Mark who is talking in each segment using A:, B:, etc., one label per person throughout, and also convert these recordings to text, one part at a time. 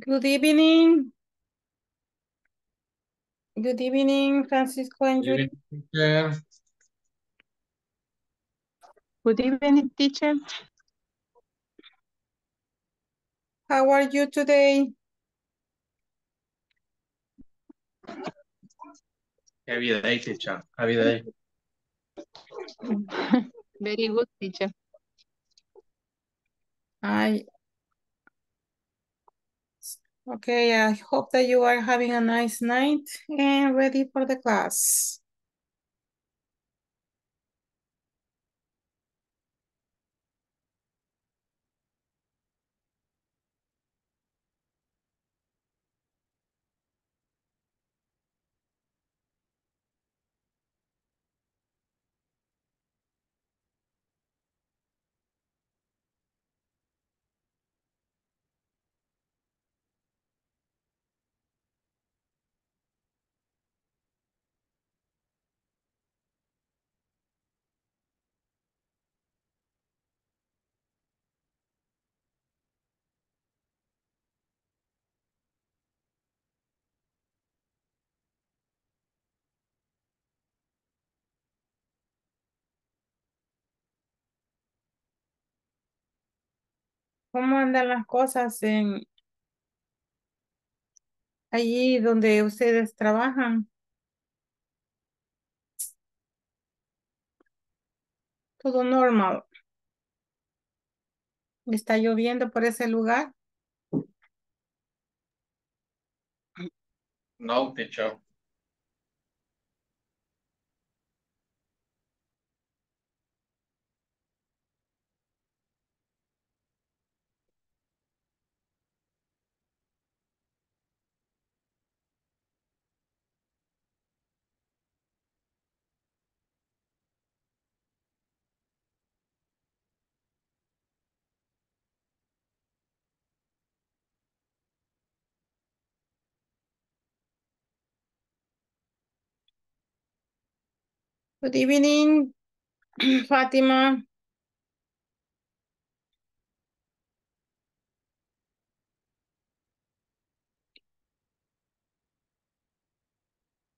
A: Good evening. Good evening, Francisco and Judy.
B: Yeah.
C: Good evening, teacher.
A: How are you today?
B: Heavy day, teacher. Heavy day.
C: Very good, teacher.
A: I Okay, I hope that you are having a nice night and ready for the class. ¿Cómo andan las cosas en allí donde ustedes trabajan? Todo normal. ¿Está lloviendo por ese lugar?
B: No, teacher.
A: Good evening, Fátima.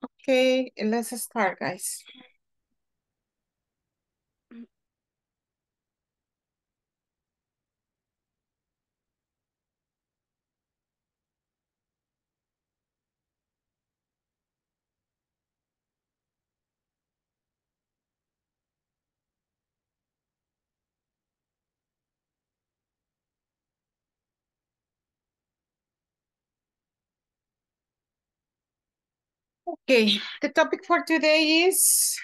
A: Okay, let's start, guys. Okay, the topic for today is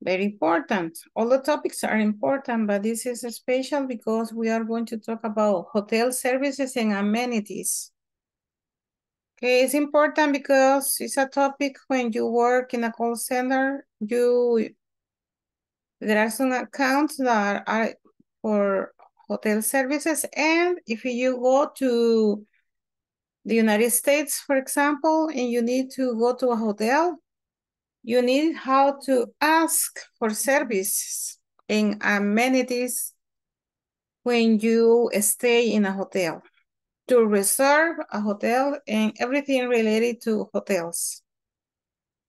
A: very important. All the topics are important, but this is special because we are going to talk about hotel services and amenities. Okay, it's important because it's a topic when you work in a call center, you there are some accounts that are for hotel services and if you go to the United States, for example, and you need to go to a hotel, you need how to ask for services and amenities when you stay in a hotel to reserve a hotel and everything related to hotels.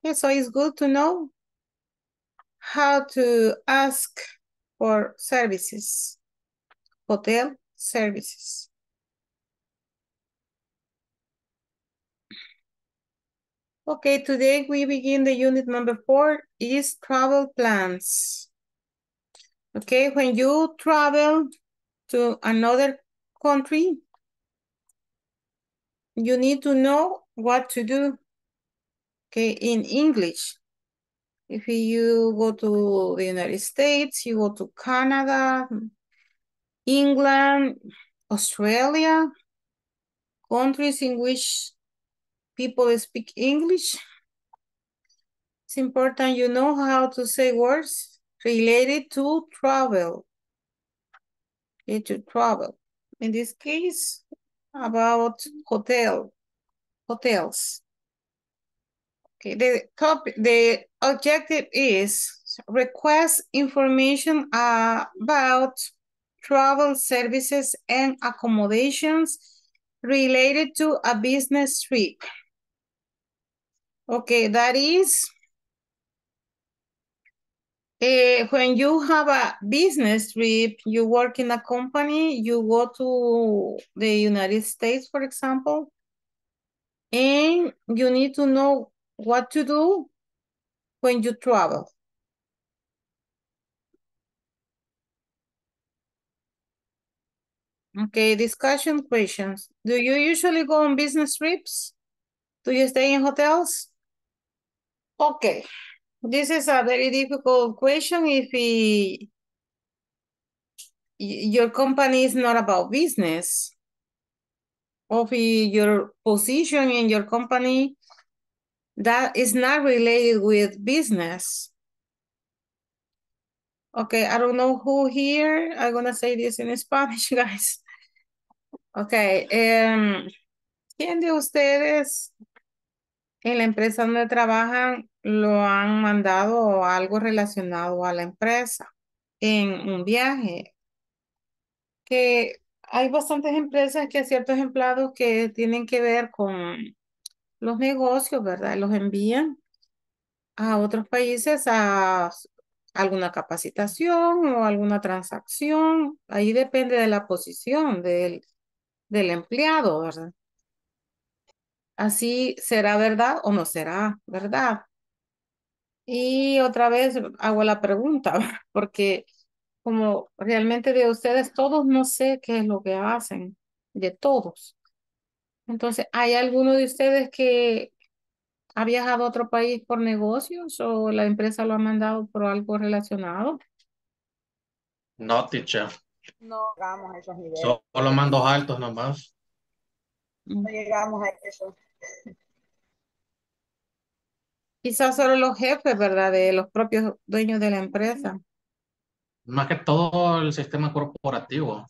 A: Okay, so it's good to know how to ask for services, hotel services. Okay, today we begin the unit number four is travel plans. Okay, when you travel to another country, you need to know what to do. Okay, in English. If you go to the United States, you go to Canada, England, Australia, countries in which people speak English. It's important you know how to say words related to travel. Okay, to travel. In this case, about hotel, hotels. Okay, the topic, the objective is request information about travel services and accommodations related to a business trip. Okay, that is eh, when you have a business trip, you work in a company, you go to the United States, for example, and you need to know what to do when you travel. Okay, discussion questions. Do you usually go on business trips? Do you stay in hotels? Okay, this is a very difficult question if he, your company is not about business. Or if your position in your company that is not related with business. Okay, I don't know who here. I'm gonna say this in Spanish, guys. Okay, um, ¿quién de ustedes en la empresa donde trabajan lo han mandado algo relacionado a la empresa en un viaje? Que hay bastantes empresas que ciertos empleados que tienen que ver con los negocios, ¿verdad? Los envían a otros países a alguna capacitación o alguna transacción. Ahí depende de la posición del, del empleado, ¿verdad? Así será verdad o no será verdad. Y otra vez hago la pregunta, porque como realmente de ustedes todos no sé qué es lo que hacen, de todos. Entonces, ¿hay alguno de ustedes que ha viajado a otro país por negocios o la empresa lo ha mandado por algo relacionado?
B: No, teacher.
D: No esos niveles.
B: Solo mandos altos nomás.
D: No llegamos a eso.
A: Quizás solo los jefes, ¿verdad? De los propios dueños de la empresa.
B: Más que todo el sistema corporativo.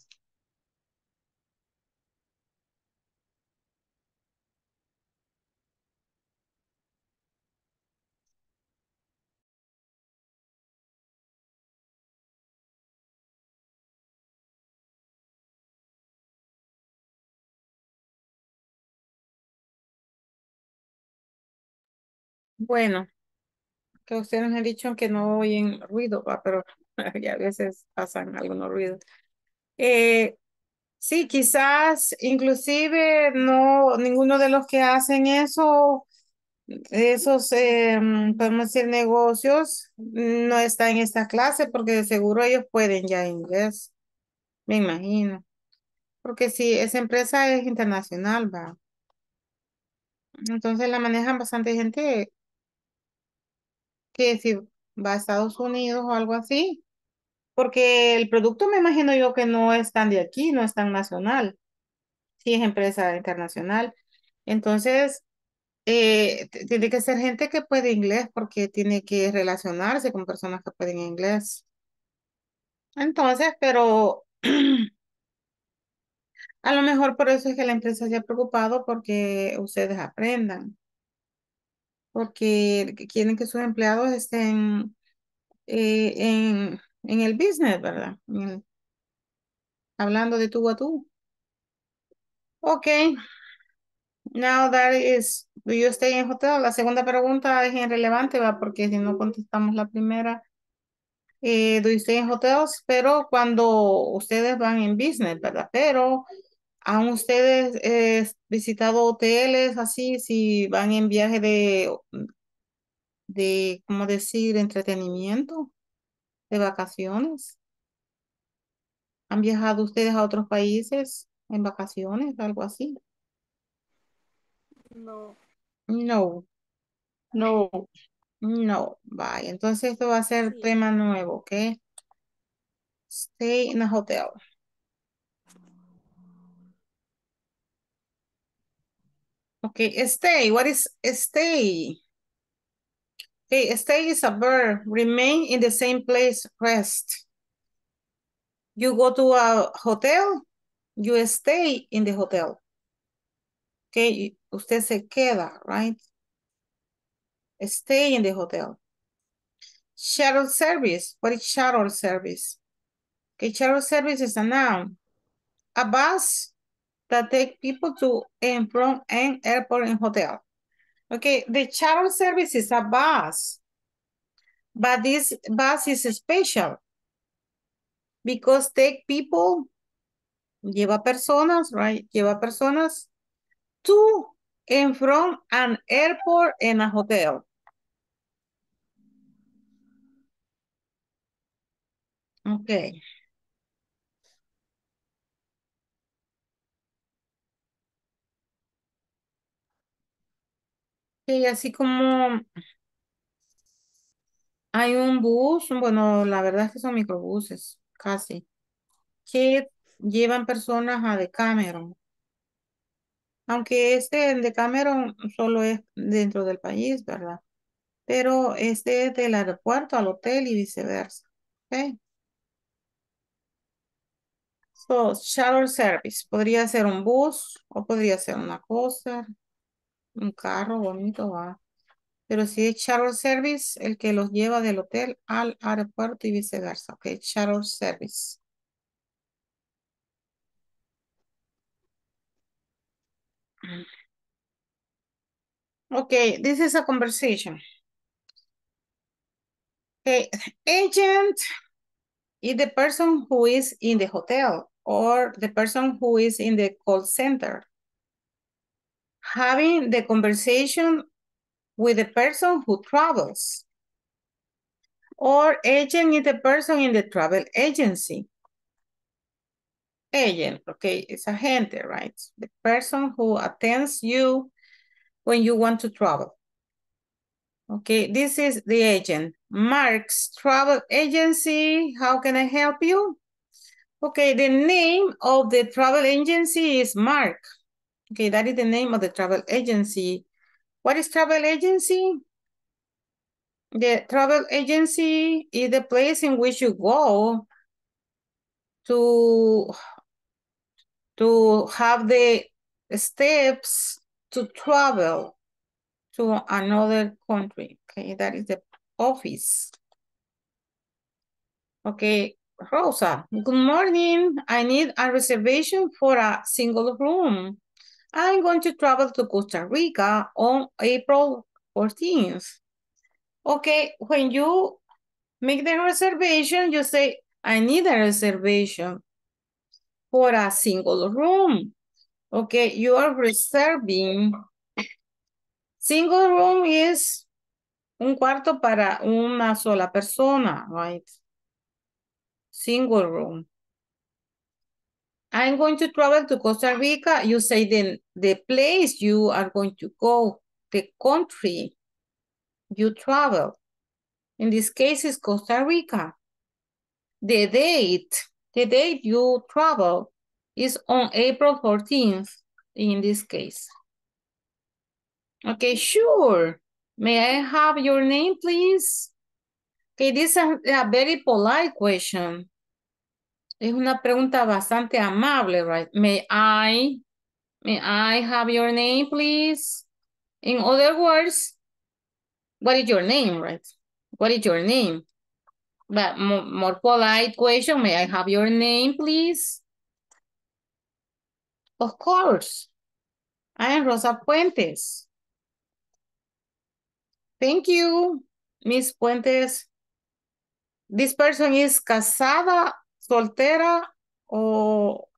A: Bueno, que ustedes me han dicho que no oyen ruido, ¿va? pero ya a veces pasan algunos ruidos. Eh, sí, quizás inclusive no, ninguno de los que hacen eso, esos, eh, podemos decir, negocios, no está en esta clase porque de seguro ellos pueden ya inglés, me imagino. Porque si esa empresa es internacional, va. Entonces la manejan bastante gente que si va a Estados Unidos o algo así, porque el producto me imagino yo que no es tan de aquí, no es tan nacional, si es empresa internacional. Entonces, eh, tiene que ser gente que puede inglés porque tiene que relacionarse con personas que pueden inglés. Entonces, pero a lo mejor por eso es que la empresa se ha preocupado porque ustedes aprendan porque quieren que sus empleados estén eh, en, en el business, ¿verdad? hablando de tú a tú. Ok. Now that is, do you stay in hotel? La segunda pregunta es irrelevante, ¿va? Porque si no contestamos la primera, eh, do you stay in hotels? Pero cuando ustedes van en business, ¿verdad? Pero ¿Han ustedes eh, visitado hoteles así, si van en viaje de, de, ¿cómo decir?, entretenimiento, de vacaciones? ¿Han viajado ustedes a otros países en vacaciones, algo así?
D: No.
A: No,
C: No.
A: no, vaya. Entonces esto va a ser
D: Sí.
A: tema nuevo, ¿ok? Stay in a hotel. Okay, stay. What is stay? Okay, stay is a verb. Remain in the same place, rest. You go to a hotel, you stay in the hotel. Okay, usted se queda, right? Stay in the hotel. Shuttle service. What is shuttle service? Okay, shuttle service is a noun. A bus that take people to and from an airport and hotel. Okay, the shuttle service is a bus. But this bus is special because take people, lleva personas, right? Lleva personas to and from an airport and a hotel. Okay. Sí, así como hay un bus, bueno, la verdad es que son microbuses, casi, que llevan personas a Decameron. Aunque este en Decameron solo es dentro del país, ¿verdad? Pero este es del aeropuerto al hotel y viceversa. ¿Ok? So, shuttle service. Podría ser un bus o podría ser una cosa, un carro bonito, va. Pero si es shuttle service, el que los lleva del hotel al aeropuerto y viceversa. Ok, shuttle service. Okay, this is a conversation. Okay, agent is the person who is in the hotel or the person who is in the call center. Having the conversation with the person who travels. Or agent is the person in the travel agency. Agent, okay, it's a agente, right? The person who attends you when you want to travel. Okay, this is the agent. Mark's Travel Agency, how can I help you? Okay, the name of the travel agency is Mark. Okay, that is the name of the travel agency. What is travel agency? The travel agency is the place in which you go to, to have the steps to travel to another country. Okay, that is the office. Okay, Rosa, good morning. I need a reservation for a single room. I'm going to travel to Costa Rica on April 14th. Okay, when you make the reservation, you say, I need a reservation for a single room. Okay, you are reserving. Single room is un cuarto para una sola persona, right? Single room. I'm going to travel to Costa Rica. You say then the place you are going to go, the country you travel. In this case is Costa Rica. The date, the date you travel is on April 14th in this case. Okay, sure. May I have your name, please? Okay, this is a very polite question. Es una pregunta bastante amable, right? May I, may I have your name, please? In other words, what is your name, right? What is your name? But more, more polite question, may I have your name, please? Of course. I am Rosa Puentes. Thank you, Miss Puentes. This person is casada, soltera o,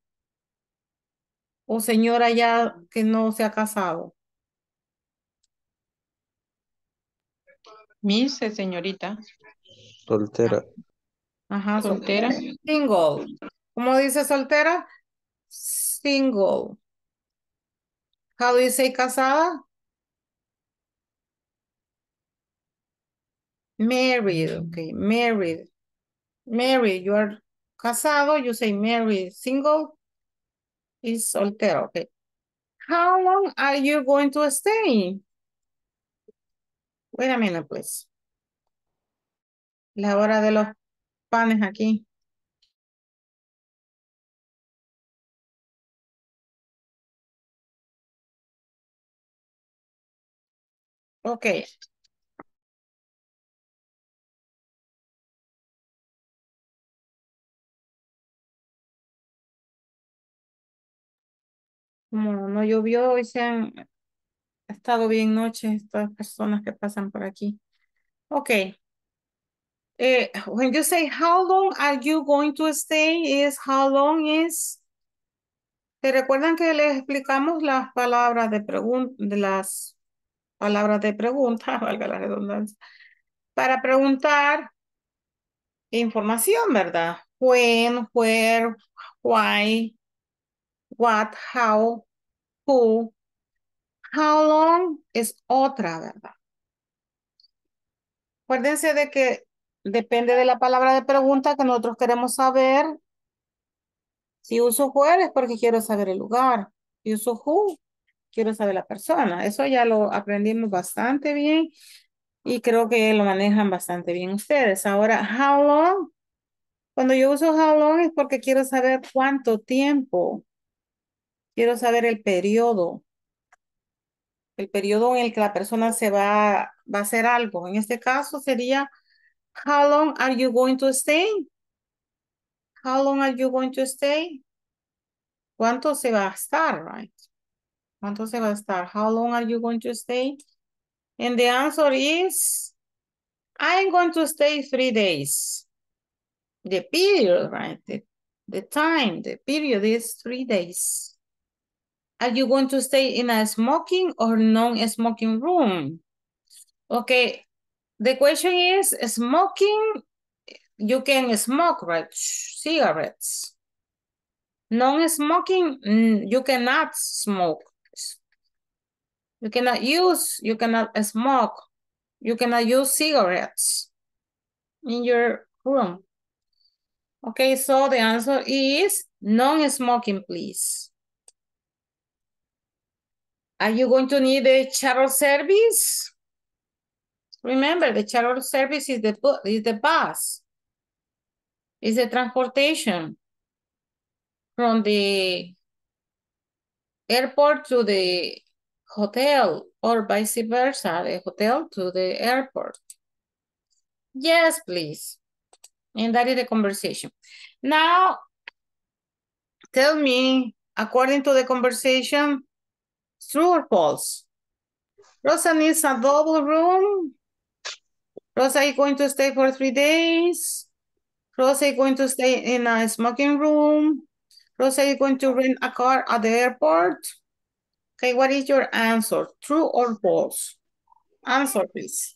A: o señora ya que no se ha casado.
C: Miss, eh, señorita.
E: Soltera.
A: Ajá,
C: Soltera.
A: Single. ¿Cómo dice soltera? Single. How do you say casada? Married, okay, married. Married, you are casado, you say married. Single is soltero, okay. How long are you going to stay? Wait a minute, please. La hora de los panes aquí. Okay. Como no llovió, hoy se han estado bien noches estas personas que pasan por aquí. Okay. Eh, when you say how long are you going to stay is how long is ¿Se recuerdan que les explicamos las palabras de pregunta, de las palabras de pregunta, valga la redundancia, para preguntar información, ¿verdad? When, where, why, what, how, who. How long es otra, ¿verdad? Acuérdense de que depende de la palabra de pregunta que nosotros queremos saber. Si uso where es porque quiero saber el lugar. Si uso who, quiero saber la persona. Eso ya lo aprendimos bastante bien y creo que lo manejan bastante bien ustedes. Ahora, how long. Cuando yo uso how long es porque quiero saber cuánto tiempo. Quiero saber el periodo. El periodo en el que la persona se va, a hacer algo. En este caso sería, how long are you going to stay? How long are you going to stay? ¿Cuánto se va a estar, right? ¿Cuánto se va a estar? How long are you going to stay? And the answer is, I'm going to stay three days. The period, right? The time, the period is three days. Are you going to stay in a smoking or non-smoking room? Okay, the question is, smoking, you can smoke, right? Cigarettes. Non-smoking, mm, you cannot smoke. You cannot use, you cannot smoke. You cannot use cigarettes in your room. Okay, so the answer is non-smoking, please. Are you going to need a shuttle service? Remember, the shuttle service is the, is the bus. Is the transportation from the airport to the hotel or vice versa, the hotel to the airport. Yes, please. And that is the conversation. Now, tell me, according to the conversation, true or false? Rosa needs a double room. Rosa is going to stay for three days. Rosa is going to stay in a smoking room. Rosa is going to rent a car at the airport. Okay, what is your answer? True or false? Answer, please.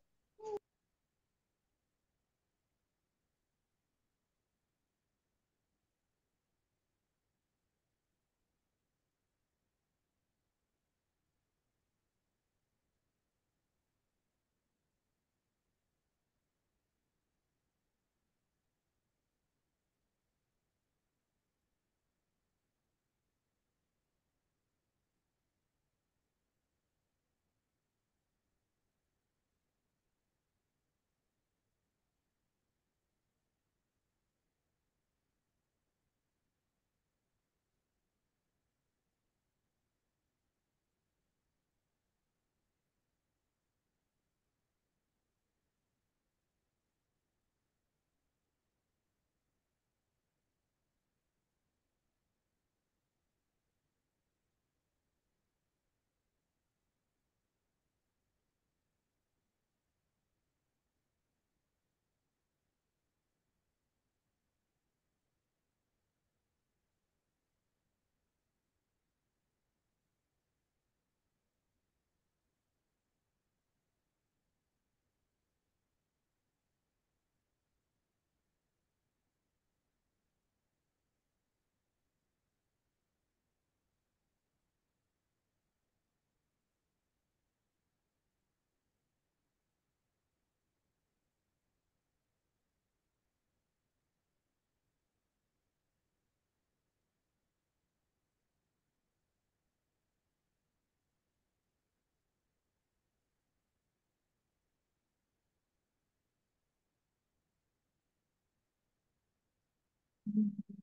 A: Mm-hmm.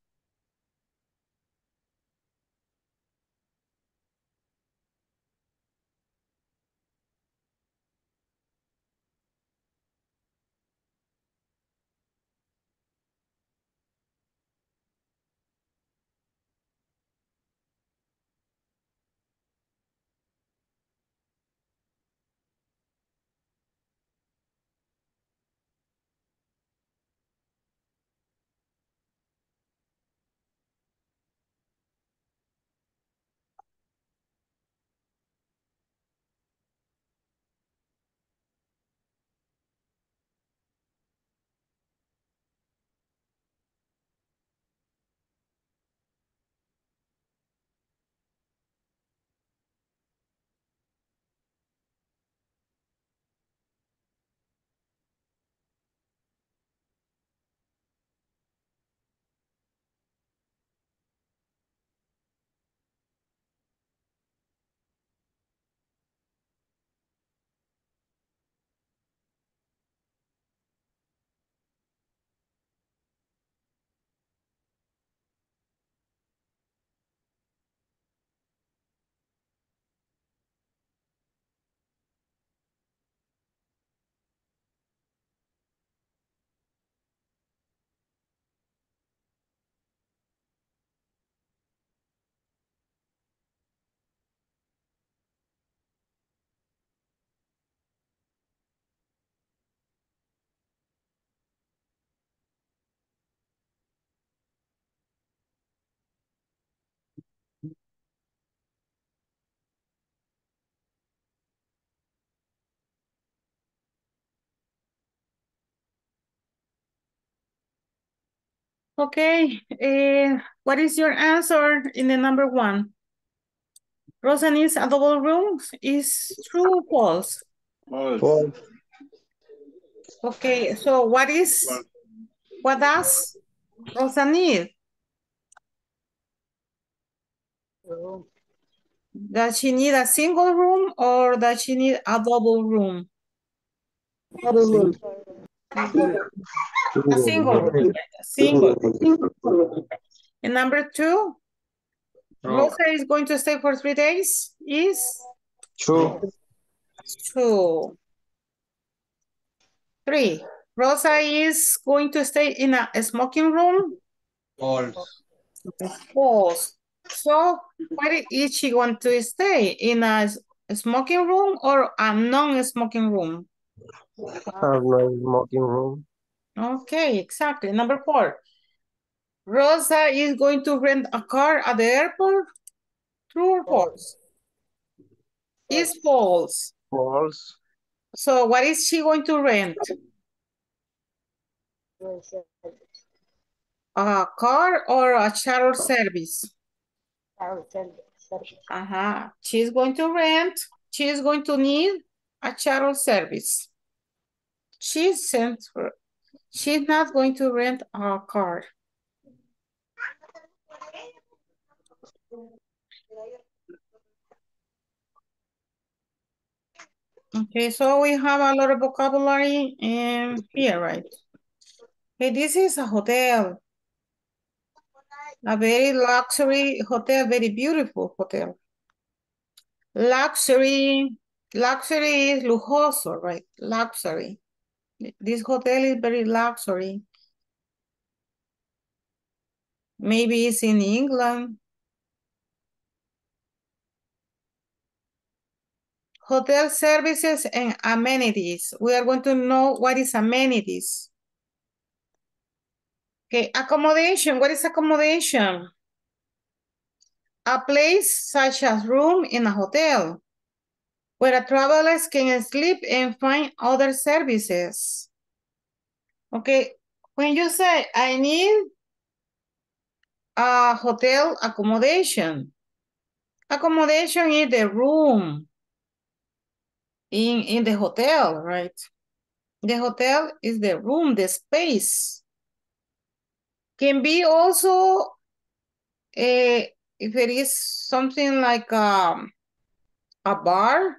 A: Okay, eh, what is your answer in the number one? Rosa needs a double room is true or false?
E: False.
A: Okay, so what is, what does Rosa need?
D: True.
A: Does she need a single room or does she need a double room? A single room, a single. And number two, Rosa is going to stay for three days, is
E: True.
A: two. Three, Rosa is going to stay in a smoking room,
B: False.
A: false. So where is she going to stay? In a smoking room or a non-smoking room?
E: Have no smoking room.
A: Okay, exactly. Number four. Rosa is going to rent a car at the airport. True or false? Is false.
E: False.
A: So what is she going to rent? A car or a shuttle service? Uh-huh. She's going to rent. She's going to need a shuttle service. She's sent for, she's not going to rent a car. Okay, so we have a lot of vocabulary in here, right? Okay, this is a hotel. A very luxury hotel, very beautiful hotel. Luxury, luxury is lujoso, right? Luxury. This hotel is very luxury. Maybe it's in England. Hotel services and amenities. We are going to know what is amenities. Okay, accommodation. What is accommodation? A place such as room in a hotel where travelers can sleep and find other services. Okay, when you say I need a hotel accommodation, accommodation is the room in, in the hotel, right? The hotel is the room, the space. Can be also eh, if it is something like um, a bar.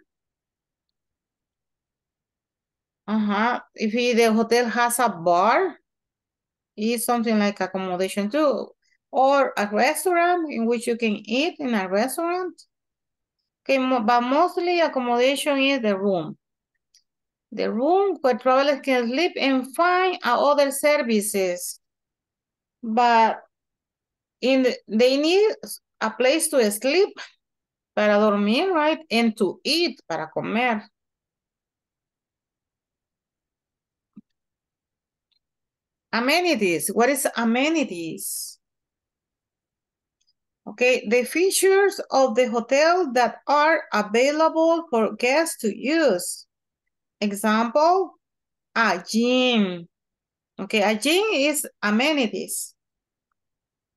A: Uh-huh. If it- the hotel has a bar, is something like accommodation too. Or a restaurant in which you can eat in a restaurant. Okay, but mostly accommodation is the room. The room where travelers can sleep and find other services. But in the, they need a place to sleep para dormir, right? And to eat, para comer. Amenities. What is amenities? Okay, the features of the hotel that are available for guests to use. Example, a gym. Okay, a gym is amenities.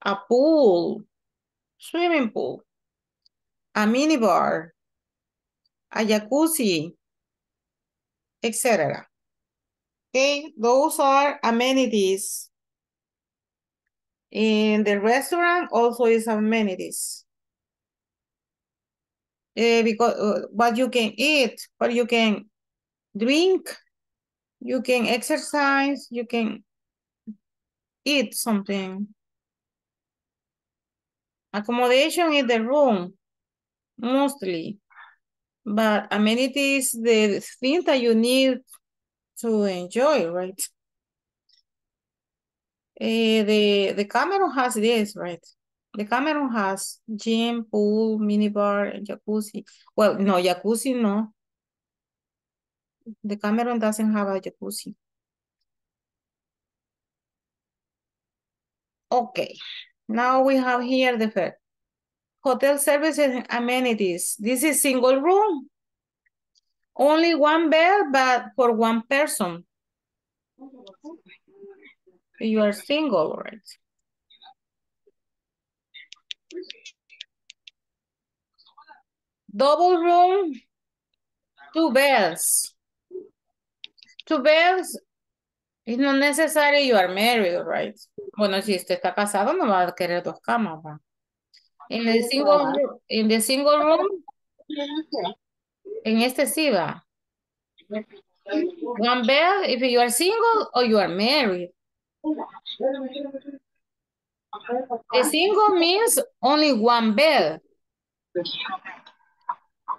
A: A pool, swimming pool, a minibar, a jacuzzi, etc. Okay, those are amenities. In the restaurant also is amenities. Eh, because uh, what you can eat, what you can drink, you can exercise, you can eat something. Accommodation in the room, mostly. But amenities, the thing that you need to enjoy, right? Eh, the, the Cameron has this, right? The Cameron has gym, pool, minibar, and jacuzzi. Well, no, jacuzzi, no. The Cameron doesn't have a jacuzzi. Okay, now we have here the first. Hotel services and amenities. This is single room. Only one bed, but for one person. You are single, right? Double room, two beds. Two beds, it's not necessary you are married, right? Bueno, si usted está casado, no va a querer dos camas, va. En el single, in the single room, en este. One bed if you are single or you are married. The single means only one bed.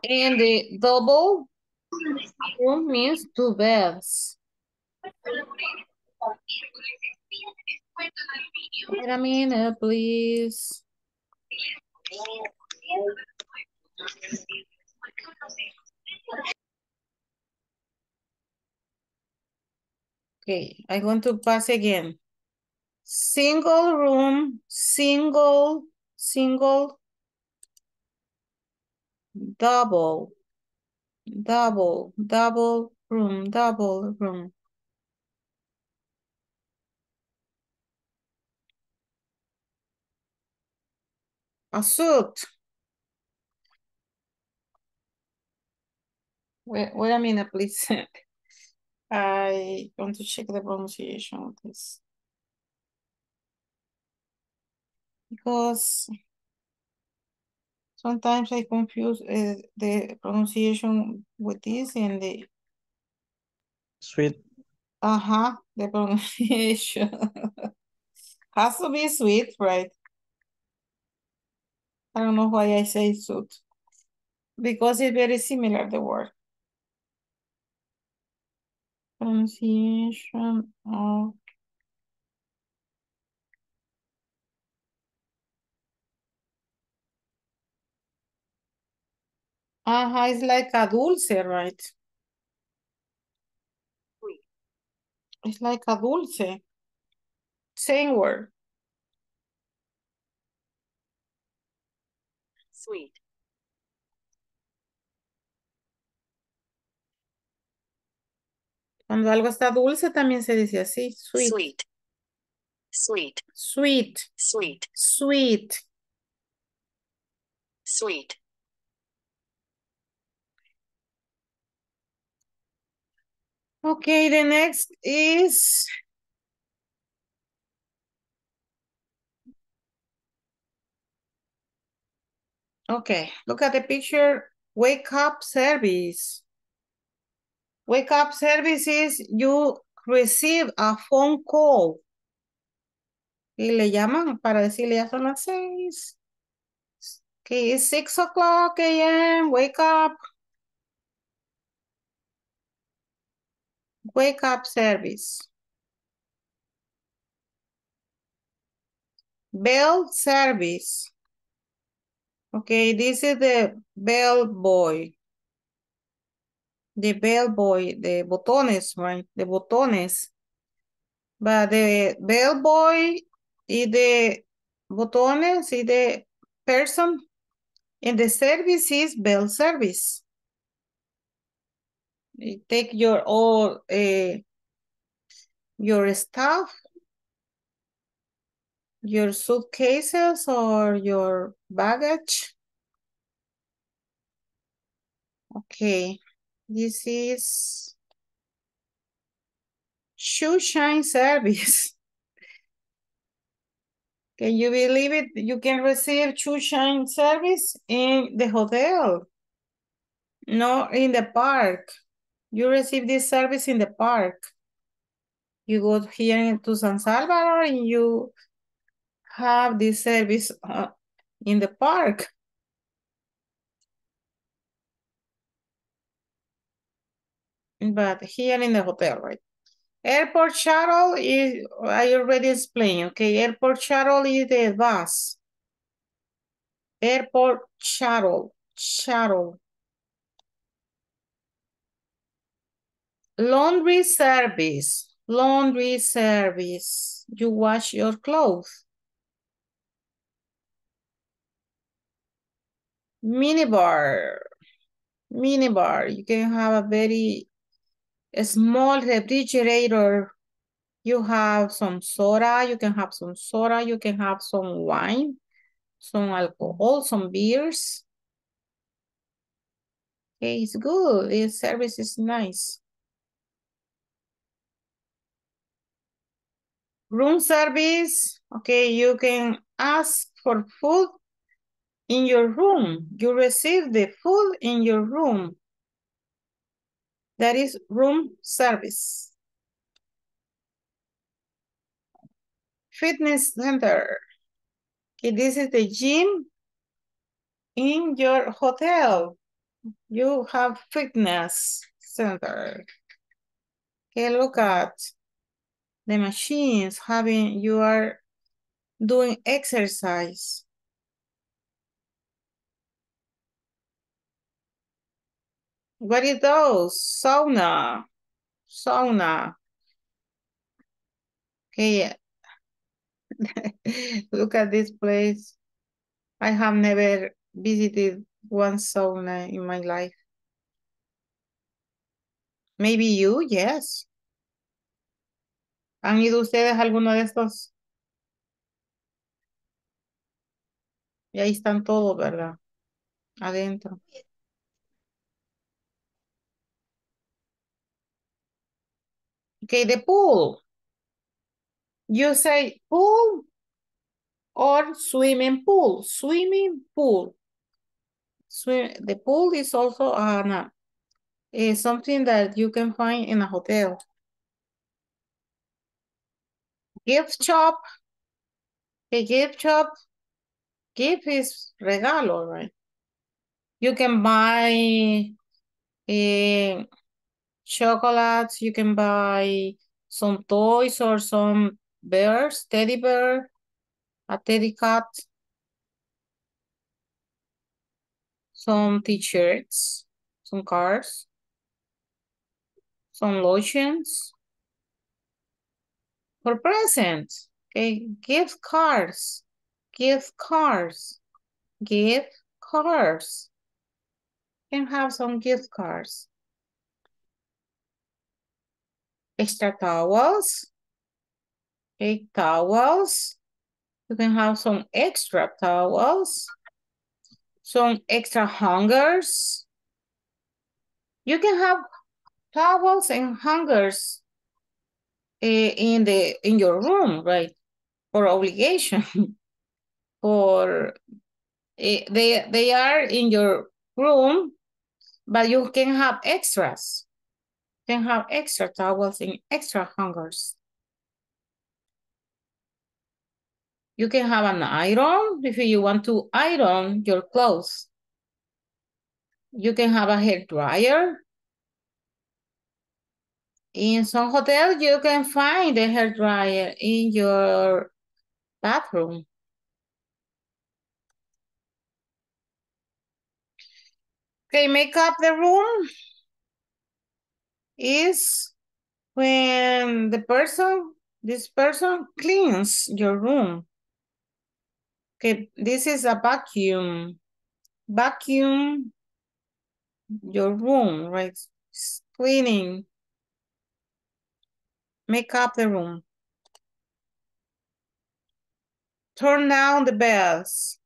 A: And the double means two beds. Wait a minute, please. Okay, I'm going to pass again. Single room, single, single, double, double, double room, double room. A suit. Wait, wait a minute, please. I want to check the pronunciation of this. Because sometimes I confuse uh, the pronunciation with this and the,
E: Sweet.
A: uh-huh, the pronunciation. Has to be sweet, right? I don't know why I say suit. Because it's very similar, the word. Pronunciation of Ajá, it's like a dulce, right? It's like a dulce. Same word.
F: Sweet.
A: Cuando algo está dulce también se dice así, sweet.
F: Sweet. Sweet.
A: Sweet,
F: Sweet.
A: sweet.
F: Sweet.
A: Okay, the next is Okay, look at the picture. Wake up service. Wake up service is you receive a phone call Y le llaman para decirle ya son las seis. Okay, it's six o'clock a.m. Wake up. Wake up service. Bell service. Okay, this is the bell boy. The bellboy, the botones, right? The botones. But the bell boy y the botones y the person in the service is bell service. You take your all uh, your stuff, your suitcases or your baggage. Okay, this is shoe shine service. Can you believe it? You can receive shoe shine service in the hotel, not in the park. You receive this service in the park. You go here to San Salvador and you have this service uh, in the park. But here in the hotel, right? Airport shuttle is, I already explained, okay? Airport shuttle is the bus. Airport shuttle, shuttle. Laundry service, laundry service. You wash your clothes. Minibar, minibar. You can have a very a small refrigerator. You have some soda, you can have some soda, you can have some wine, some alcohol, some beers. Okay, it's good. the service is nice. Room service, okay, you can ask for food in your room. You receive the food in your room. That is room service. Fitness center. Okay, this is the gym in your hotel. You have fitness center. Okay, look at the machines having, you are doing exercise. What is those? Sauna. Sauna. Okay. Look at this place. I have never visited one sauna in my life. Maybe you, yes. ¿Han ido ustedes a alguno de estos? Y ahí están todos, ¿verdad? Adentro. Okay, the pool. You say pool or swimming pool. Swimming pool. Swim, the pool is also uh, something that you can find in a hotel. Gift shop. A gift shop. Gift is regalo, right? You can buy a chocolates, you can buy some toys or some bears, teddy bear, a teddy cat, some t-shirts, some cars, some lotions for presents, okay, gift cards, gift cards, gift cards. You can have some gift cards. Extra towels. Okay, towels. You can have some extra towels. Some extra hangers. You can have towels and hangers eh, in the in your room, right? For obligation. For eh, they they are in your room, but you can have extras can have extra towels and extra hangers. You can have an iron if you want to iron your clothes. You can have a hair dryer. In some hotels, you can find a hair dryer in your bathroom. Okay, make up the room is when the person, this person cleans your room. Okay, this is a vacuum. Vacuum your room, right? S- Cleaning. Make up the room. Turn down the bells.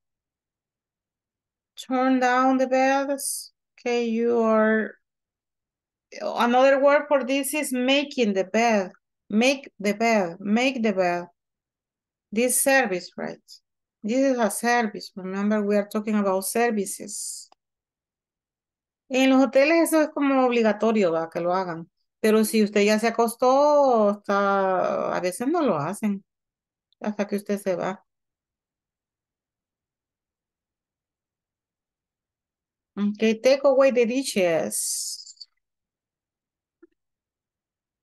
A: Turn down the bells. Okay, you are. Another word for this is making the bed. Make the bed. Make the bed. This service, right? This is a service. Remember, we are talking about services. En los hoteles eso es como obligatorio, ¿va? Que lo hagan. Pero si usted ya se acostó, está... a veces no lo hacen. Hasta que usted se va. Okay, take away the dishes.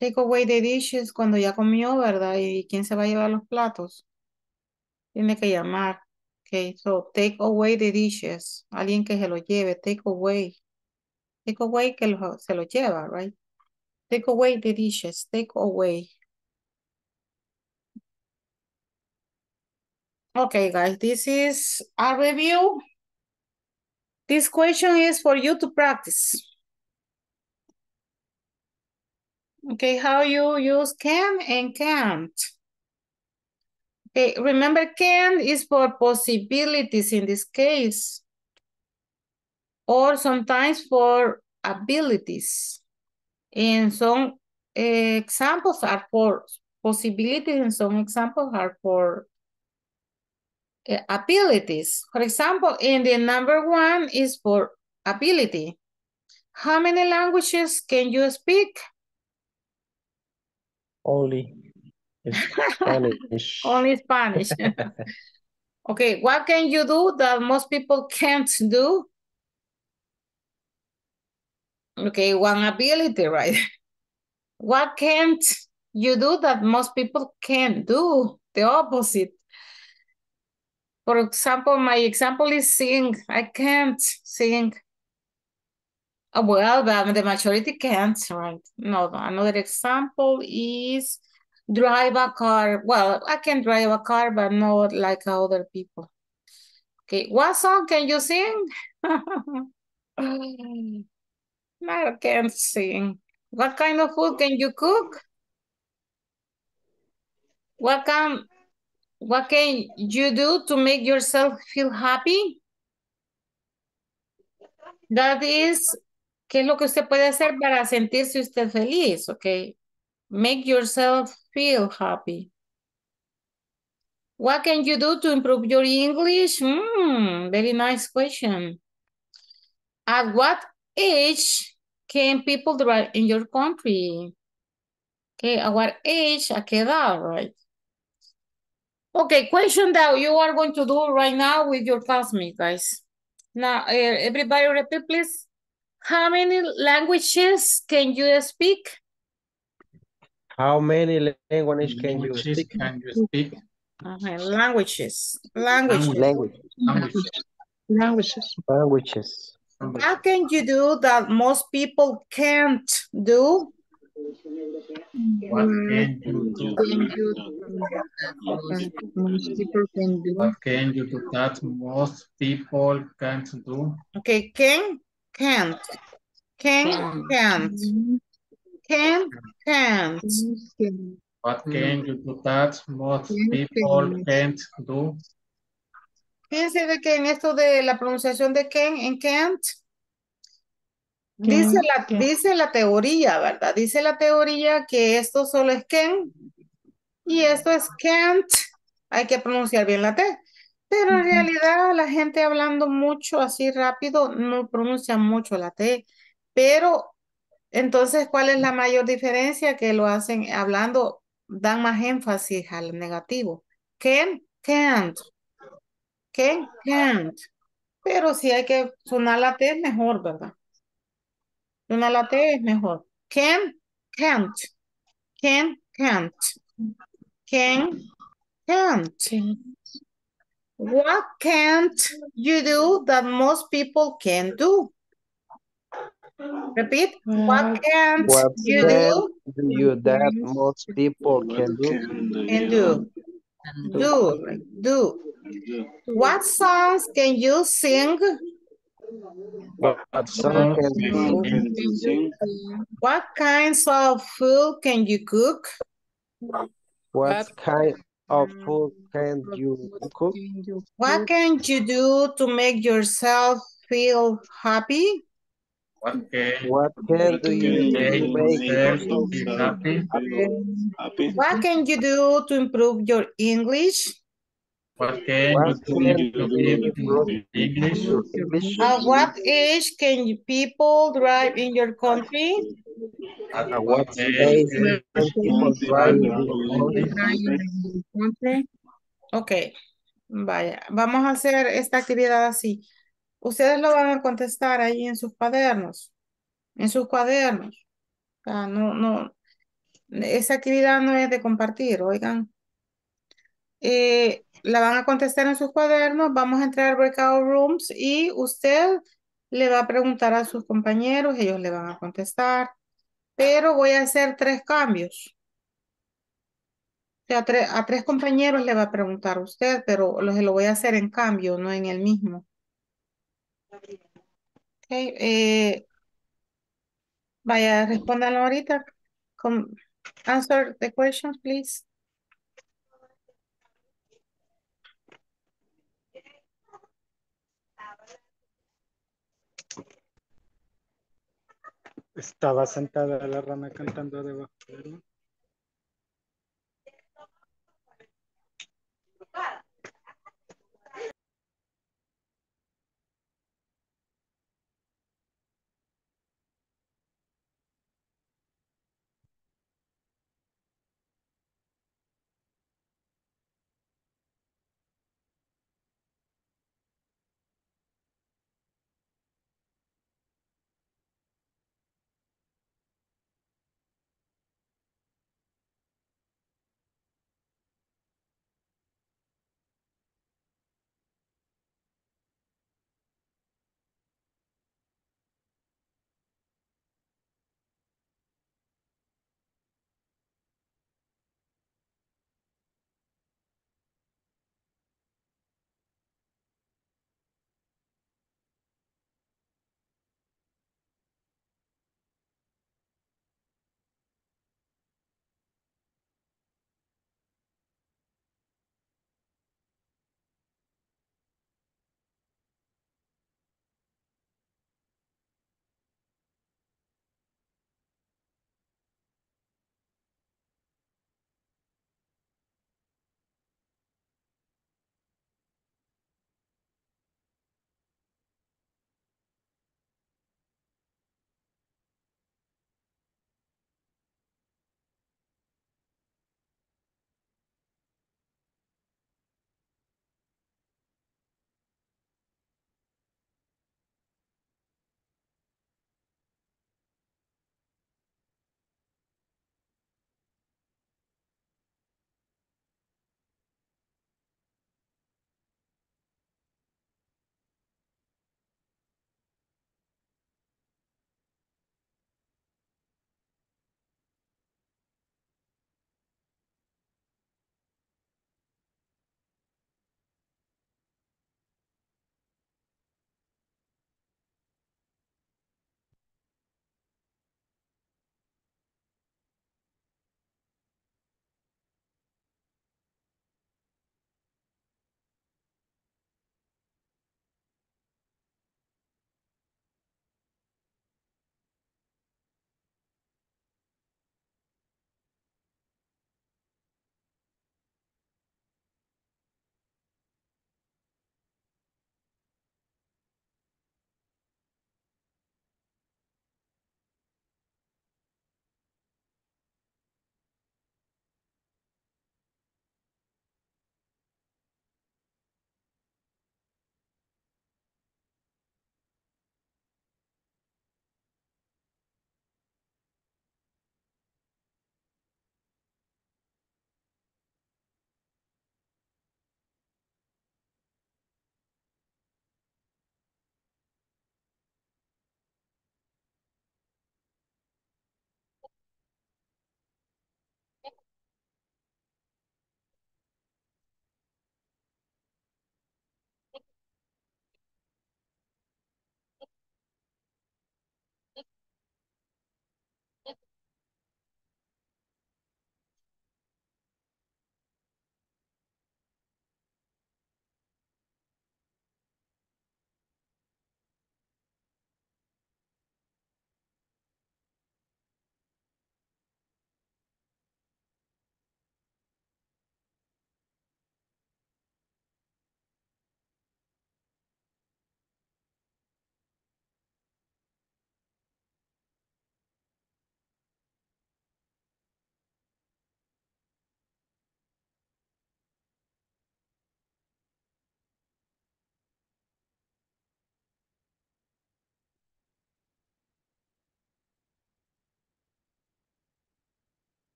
A: Take away the dishes cuando ya comió, ¿verdad? ¿Y quién se va a llevar los platos? Tiene que llamar. Okay, so take away the dishes. Alguien que se lo lleve, take away. Take away que se lo lleva, right? Take away the dishes, take away. Okay, guys, this is a review. This question is for you to practice. Okay, how you use can and can't. Okay, remember can is for possibilities in this case. Or sometimes for abilities. And some eh, examples are for possibilities and some examples are for eh, abilities. For example, in the number one is for ability. How many languages can you speak?
E: Only Spanish.
A: Only Spanish. Okay, what can you do that most people can't do? Okay, one ability, right? What can't you do that most people can't do? The opposite. For example, my example is sing. I can't sing. Uh, Well, but the majority can't, right? No, another example is drive a car. Well, I can drive a car, but not like other people. Okay, what song can you sing? I can't sing. What kind of food can you cook? What can what can you do to make yourself feel happy? That is, ¿qué es lo que usted puede hacer para sentirse usted feliz? Okay. Make yourself feel happy. What can you do to improve your English? Hmm, very nice question. At what age can people drive in your country? Okay, at what age, a qué edad, right? Okay, question that you are going to do right now with your classmates, guys. Now, uh, everybody repeat, please. How many languages can you speak?
E: How many languages can you speak?
B: can you speak?
A: Okay, languages, languages.
E: Language,
B: Languages.
C: Languages.
E: languages.
A: What can you do that most people can't do?
B: What mm, can you do?
C: Most people can do.
B: What can you do that most people can't do?
A: Okay, can, can't. Can, can't. Can, can't.
C: Can.
B: What can you do that most people
C: can.
B: can't do?
A: Fíjense de que en esto de la pronunciación de can en can't, dice la, dice la teoría, ¿verdad? Dice la teoría que esto solo es can y esto es can't. Hay que pronunciar bien la T. Pero en realidad la gente hablando mucho así rápido no pronuncia mucho la T. Pero entonces, ¿cuál es la mayor diferencia? Que lo hacen hablando, dan más énfasis al negativo. Can, Can't. ¿Qué? Can't. Pero si hay que sonar la T es mejor, ¿verdad? Sonar la T es mejor. Can, can't. Can, can't. Can, can't. What can't you do that most people can do? Repeat. What can't
E: What
A: you do?
E: do you that mm-hmm. most people can do?
A: Can do. Do. Do. What songs can you sing?
E: What song can you sing?
A: What kinds of food can you cook?
E: What kind of mm. food can you cook?
A: What can you do to make yourself feel happy?
B: What can
E: What can do you do
B: make
E: to make
B: yourself
E: yourself
B: feel happy?
A: What can you do to improve your English?
B: What can
E: What
B: you do to English?
A: At what age can you people drive in your country?
B: At
E: At what
B: age can
E: people drive in your country?
A: Ok, vaya, vamos a hacer esta actividad así. Ustedes lo van a contestar ahí en sus cuadernos, en sus cuadernos. O sea, no, no, esa actividad no es de compartir, oigan. Eh, la van a contestar en sus cuadernos, vamos a entrar al breakout rooms y usted le va a preguntar a sus compañeros, ellos le van a contestar, pero voy a hacer tres cambios. A, tre- a tres compañeros le va a preguntar usted, pero lo, lo voy a hacer en cambio, no en el mismo. Ok, eh, vaya, respondan ahorita. Answer the questions, please.
D: Estaba sentada la rana cantando debajo del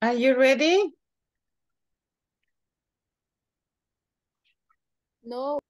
A: Are you ready?
G: No.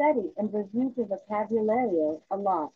H: Study and review the vocabulary a lot.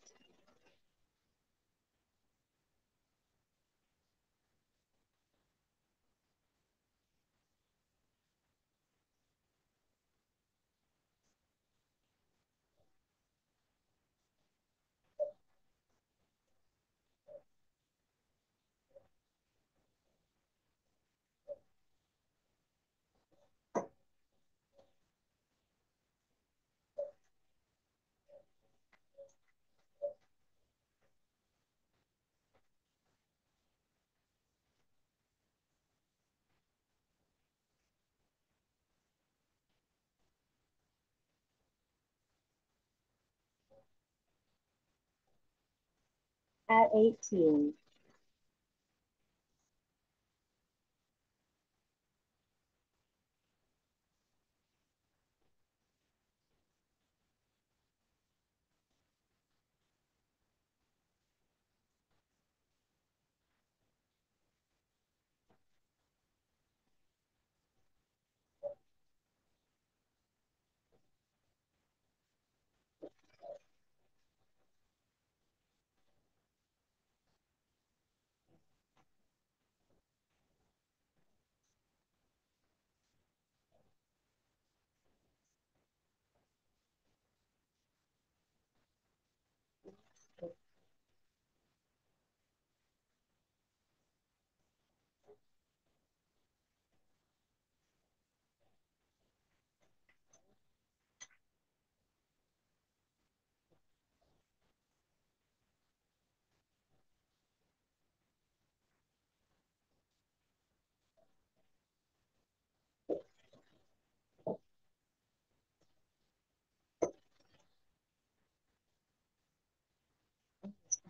H: At 18.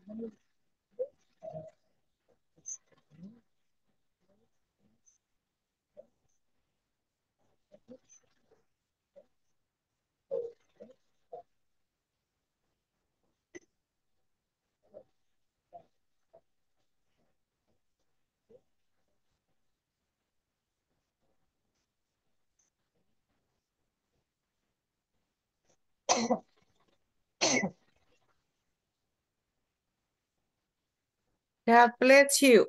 H: Yeah.
A: God bless you.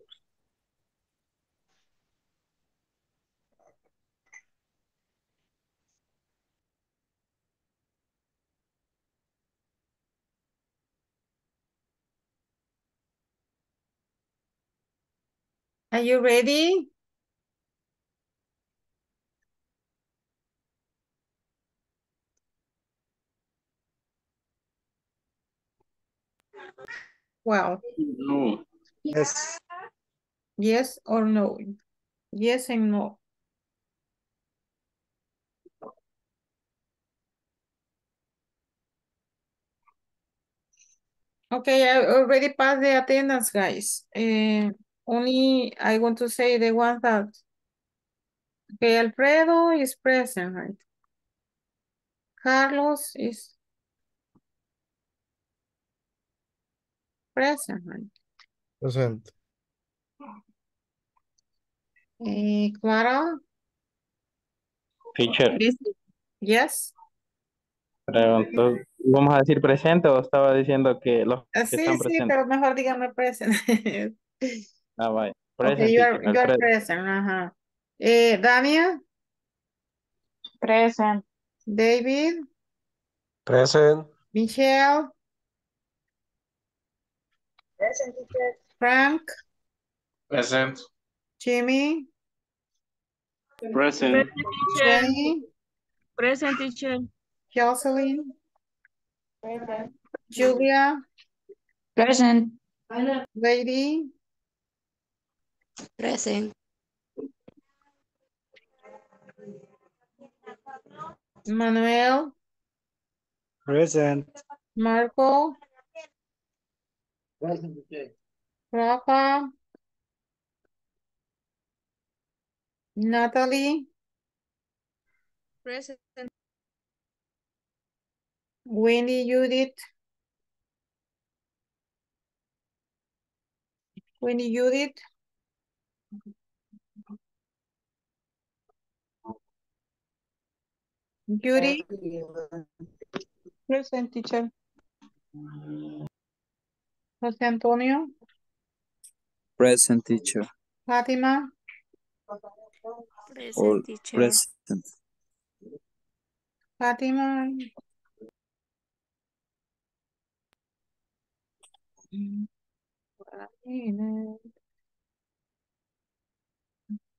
A: Are you ready? Well,
E: No.
D: Yes.
A: yes or no? Yes and no. Okay, I already passed the attendance, guys. Eh, only I want to say the one that. Okay, Alfredo is present, right? Carlos is present, right?
G: Present.
A: Eh, Clara,
E: Teacher,
A: yes.
E: preguntó, ¿vamos a decir presente o estaba diciendo que los que
A: Ah, sí,
E: están
A: sí, pero mejor dígame present.
E: Ah, vaya.
A: Okay,
E: Present,
A: you are, you are
E: Alfredo.
A: present, ajá. Eh, Dania,
H: Present.
A: David,
G: Present.
A: Michelle,
H: Present teacher.
A: Frank,
B: Present.
A: Jimmy,
E: Present.
A: Jenny,
I: Present teacher.
A: Jocelyn,
H: Present.
A: Julia,
I: Present.
A: Lady,
I: Present.
A: Manuel,
D: Present.
A: Marco, Rafa, Natalie,
I: Present.
A: Winnie Judith, Winnie Judith, Judy, present teacher. José Antonio,
J: Present teacher.
A: Fátima,
J: All
I: Present teacher.
J: present.
A: Fátima. Por ahí, no.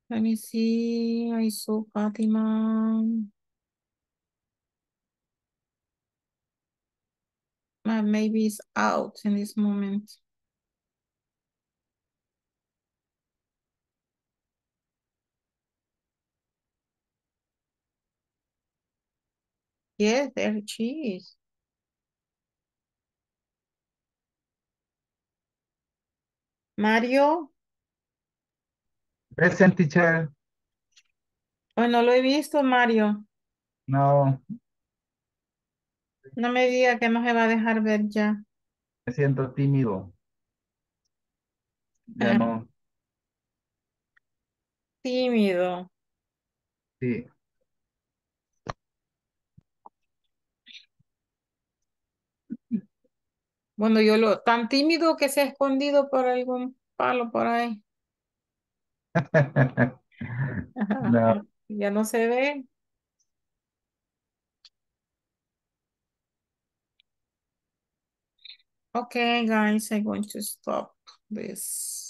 A: Let me see, I saw Fátima. Uh, maybe it's out in this moment. Yes, there she is. Mario,
K: Present teacher.
A: oh, no lo he visto, Mario.
K: No,
A: No me diga que no se va a dejar ver ya.
K: me siento tímido. Ya
A: Ajá.
K: no,
A: Tímido.
K: sí.
A: Bueno, yo lo, tan tímido que se ha escondido por algún palo por ahí.
K: No.
A: Ya no se ve. Okay, guys, I'm going to stop this.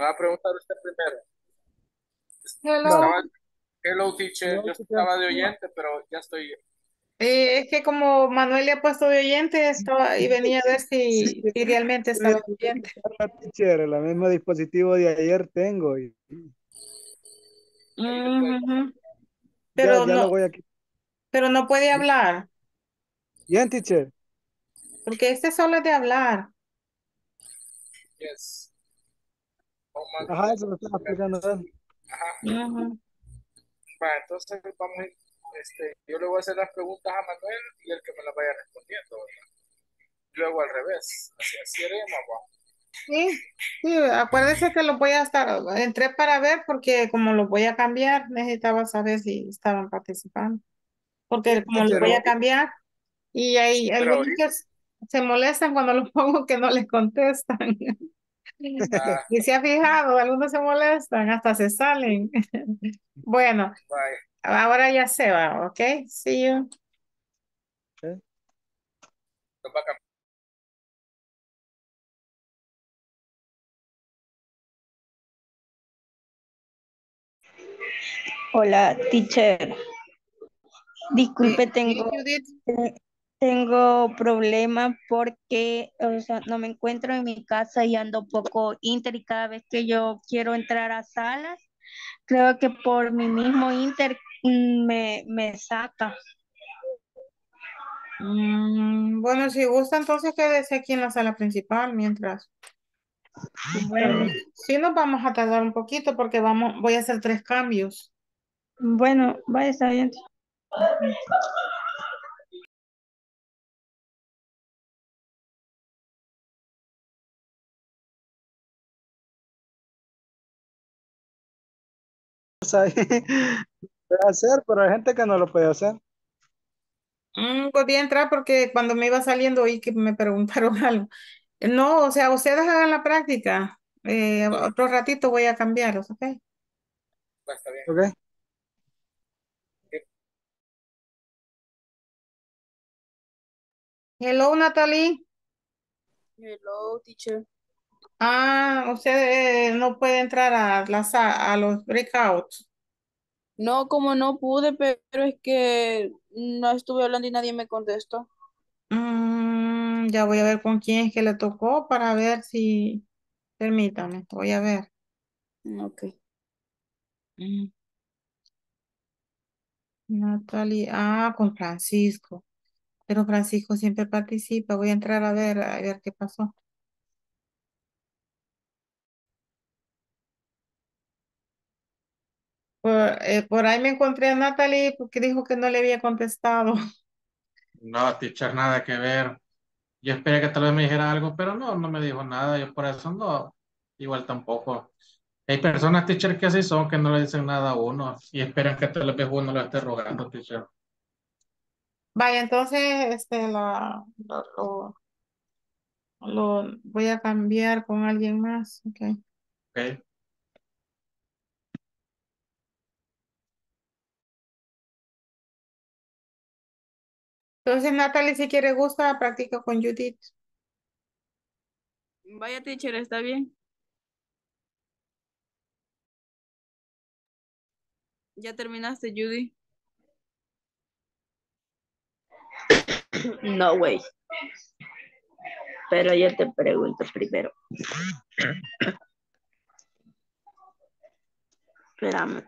L: Va a preguntar usted primero.
A: Hello.
L: Estaba- hello, teacher.
D: Hello,
L: Yo
D: teacher.
L: estaba de oyente, pero ya estoy.
A: Eh, es que como Manuel le ha puesto de oyente, estaba y venía a ver si, si realmente estaba de oyente.
D: La teacher, el mismo dispositivo de ayer tengo. Y
A: Pero
D: ya
A: no,
D: voy
A: pero no puede hablar,
D: Bien, teacher.
A: porque este solo es de hablar.
L: Yes.
D: Ajá, eso lo estaba explicando.
L: Ajá. Va, entonces vamos este, yo le voy a hacer las preguntas a Manuel y el que me las vaya respondiendo. ¿verdad? Luego al revés. Así, así haremos.
A: Sí, sí, acuérdese que lo voy a estar, entré para ver porque como lo voy a cambiar, necesitaba saber si estaban participando. Porque como lo
D: teacher.
A: voy a cambiar y hay
L: Pero
A: algunos que se molestan cuando los pongo que no les contestan.
L: Ah,
A: Y se ha fijado, algunos se molestan, hasta se salen. Bueno,
L: vaya.
A: ahora ya se va, ¿ok? See you.
L: Cambiar.
I: Hola, teacher. Disculpe, tengo, tengo problemas porque, o sea, no me encuentro en mi casa y ando poco inter y cada vez que yo quiero entrar a salas, creo que por mi mismo inter mm, me, me saca.
A: Mm, bueno, si gusta, entonces quédese aquí en la sala principal mientras.
I: Bueno,
A: Sí, nos vamos a tardar un poquito porque vamos, voy a hacer tres cambios.
I: bueno, vaya, está bien.
D: ahí puede hacer, pero hay gente que no lo puede hacer.
A: Mm, pues a entrar porque cuando me iba saliendo oí que me preguntaron algo. No, o sea, ustedes hagan la práctica. Eh, otro ratito voy a cambiarlos, ¿ok?
L: Va, está bien.
D: ¿Ok?
A: Hello, Natalie.
I: Hello, teacher.
A: Ah, usted eh, no puede entrar a, las, a, los breakouts.
I: No, como no pude, pero es que no estuve hablando y nadie me contestó.
A: Mm, ya voy a ver con quién es que le tocó para ver si... Permítame, voy a ver.
I: Ok.
A: Mm. Natalie, ah, con Francisco. Pero Francisco siempre participa. Voy a entrar a ver, a ver qué pasó. Por, eh, por ahí me encontré a Natalie porque dijo que no le había contestado.
B: No, teacher, nada que ver. Yo esperé que tal vez me dijera algo, pero no, no me dijo nada. Yo por eso no, igual tampoco. Hay personas, teacher, que así son, que no le dicen nada a uno y esperan que tal vez uno lo esté rogando, teacher.
A: Vaya, entonces, este, la, lo, lo- lo voy a cambiar con alguien más. ok.
B: Ok.
A: Entonces, Natalie, si quiere, gusta, practica con Judith.
I: Vaya, teacher, está bien. ¿Ya terminaste, Judy?
M: No, güey. Pero yo te pregunto primero. Espérame.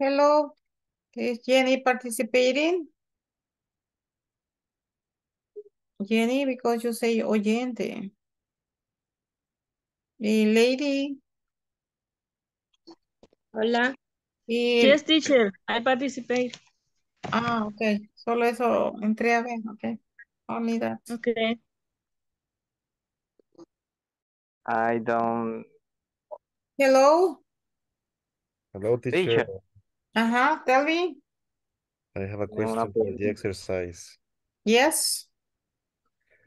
A: Hello, is Jenny participating? Jenny, because you say oyente. Y lady,
I: Hola.
A: y,
I: Yes, teacher. I participate.
A: ah, ok, solo eso entré a ver, ok. Only that.
I: Okay.
E: I don't
A: Hello?
G: Hello, teacher.
E: teacher.
A: Uh-huh, tell me.
G: I have a question for the exercise.
A: Yes.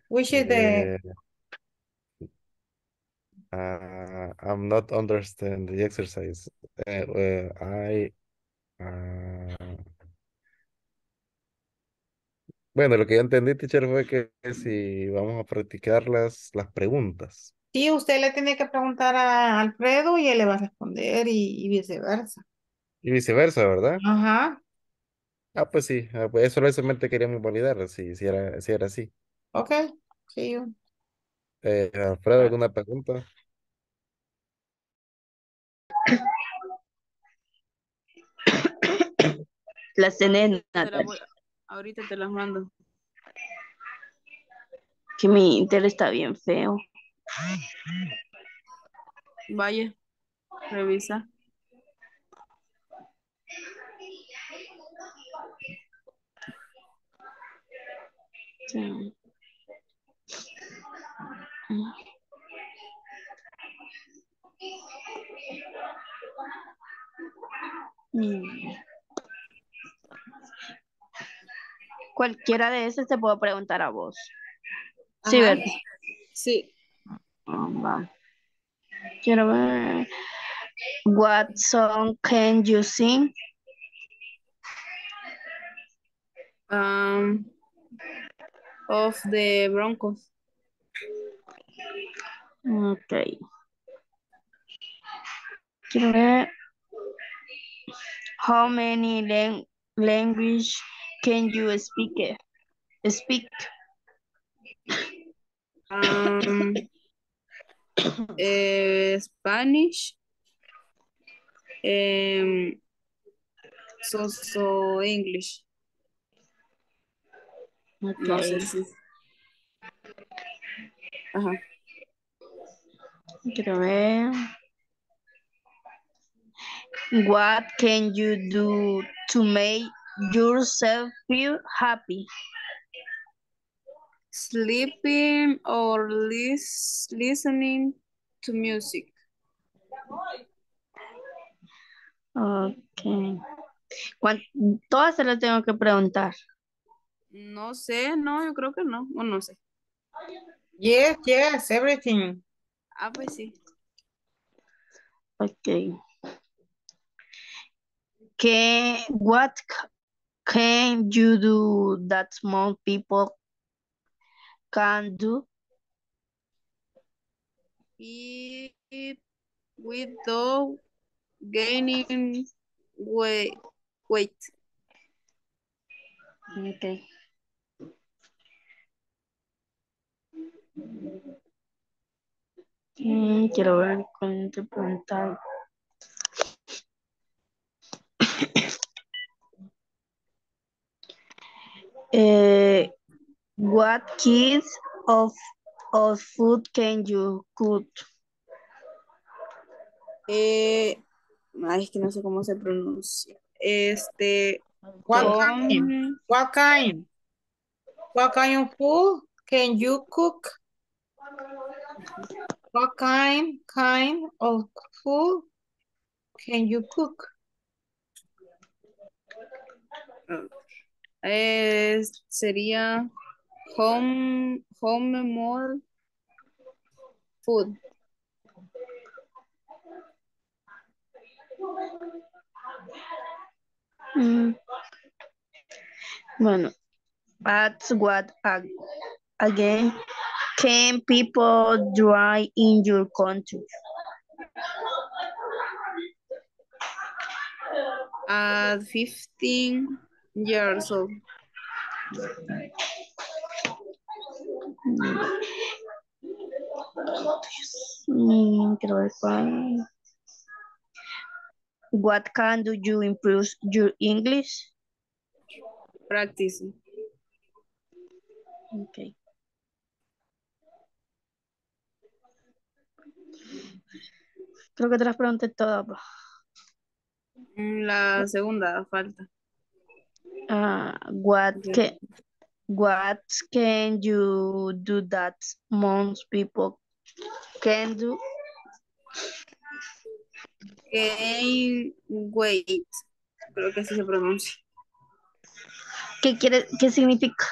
A: Which is the,
G: Uh, uh, I'm not understand the exercise. Uh, uh, I, uh, bueno, lo que yo entendí, teacher, fue que si vamos a practicar las, las preguntas.
A: sí, usted le tiene que preguntar a Alfredo y él le va a responder y, y viceversa.
G: Y viceversa, ¿verdad?
A: Ajá,
G: Ah, pues sí, ah, pues eso solamente queríamos validar, si, si era, si era así.
A: ok, you.
G: Eh, Alfredo, ¿alguna pregunta?
M: Las tenés,
N: ahorita te las mando.
M: Que mi inter está bien feo.
N: Vaya, revisa.
M: Sí. Mm. Cualquiera de esas te puedo preguntar a vos. Sí. ¿verdad?
N: Sí.
M: Va. Quiero ver. What song can you sing?
N: Um, of the Broncos.
M: Ok. Quiero ver. How many lang- language can you speak? Speak.
N: Um, eh, Spanish. Um, so, so English. No sé si. Ajá.
M: Quiero ver. What can you do to make yourself feel happy?
N: Sleeping or lis listening to music.
M: Ok. ¿Cuán- Todas se las tengo que preguntar.
N: No sé, no, yo creo que no, o no sé.
A: Yes, yes, everything.
N: Ah, pues sí.
M: Ok. ¿Qué, what can you do that small people can do?
N: Y without gaining weight. weight.
M: Mm, quiero ver con te preguntar. Eh, what kinds of of food can you cook?
N: Eh, ay, es que no sé cómo se pronuncia. Este,
A: What kind? What kind? What kind of food can you cook? What kind, kind of food can you cook?
N: eh, sería home, home more food.
M: Mm. Bueno, that's what ag- again can people drive in your country?
N: At 15 years old.
M: Quiero ver cuál. What can do you improve your English?
N: Practice.
M: Okay. Creo que te las pregunté todas. pa.
N: Mm, La segunda falta.
M: Ah, what
N: Ya.
M: can what can you do that most people Can do.
N: Gain weight. Creo que así se pronuncia.
M: ¿Qué quiere, qué significa?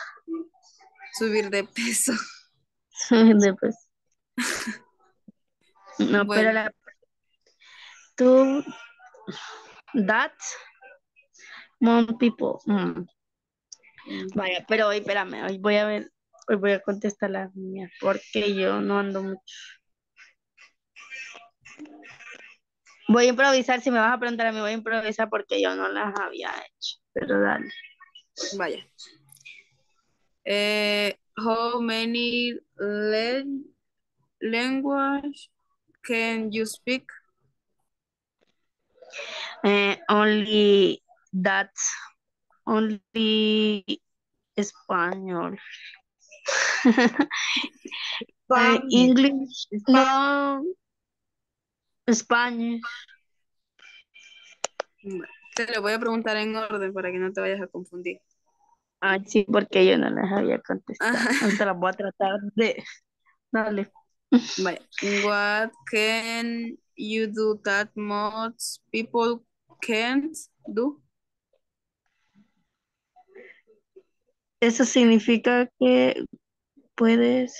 N: Subir de peso.
M: Después. No,
N: Bueno.
M: pero la tú that more people. mm. Vaya, pero hoy, espérame, hoy voy a ver, hoy voy a contestar las mías, porque yo no ando mucho. Voy a improvisar, si me vas a preguntar a mí, voy a improvisar porque yo no las había hecho, pero dale.
N: Vaya. Eh, how many lan- language can you speak?
M: Eh, only that, only español. Eh, English, no, Spanish.
N: Te lo voy a preguntar en orden para que no te vayas a confundir.
M: Ay, sí, porque yo no las había contestado. Ahorita las voy a tratar de. Dale.
N: Vaya. What can you do that most people can't do?
M: Eso significa que puedes.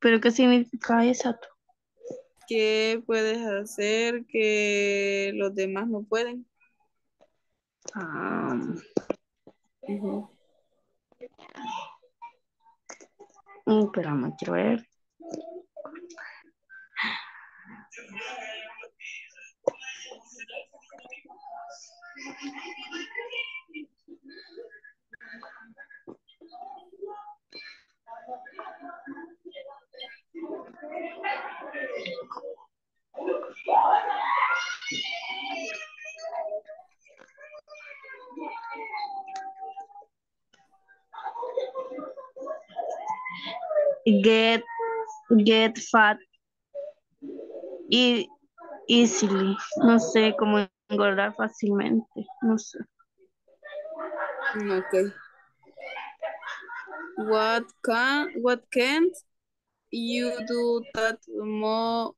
M: ¿Pero qué significa eso?
N: ¿Qué puedes hacer que los demás no pueden?
M: Ah,
N: Ujú.
M: Mm, espérame, quiero ver. Get, get fat e- easily. No sé cómo engordar fácilmente. No sé.
N: Okay. What can what can't you do that mo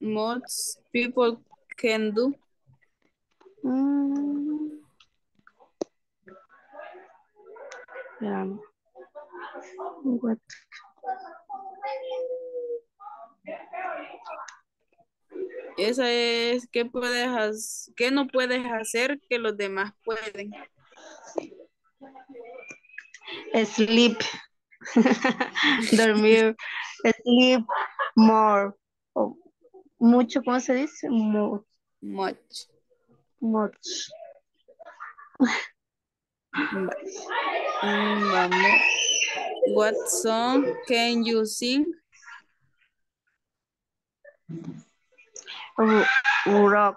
N: most people can do?
M: Mm. Veamos. What-
N: Esa es qué puedes qué no puedes hacer que los demás pueden.
M: Sleep. Dormir. Sleep more. O mucho, ¿cómo se dice? More.
N: Much.
M: Much.
N: Va- mm, Vamos. What song can you sing?
M: Ro- Rock.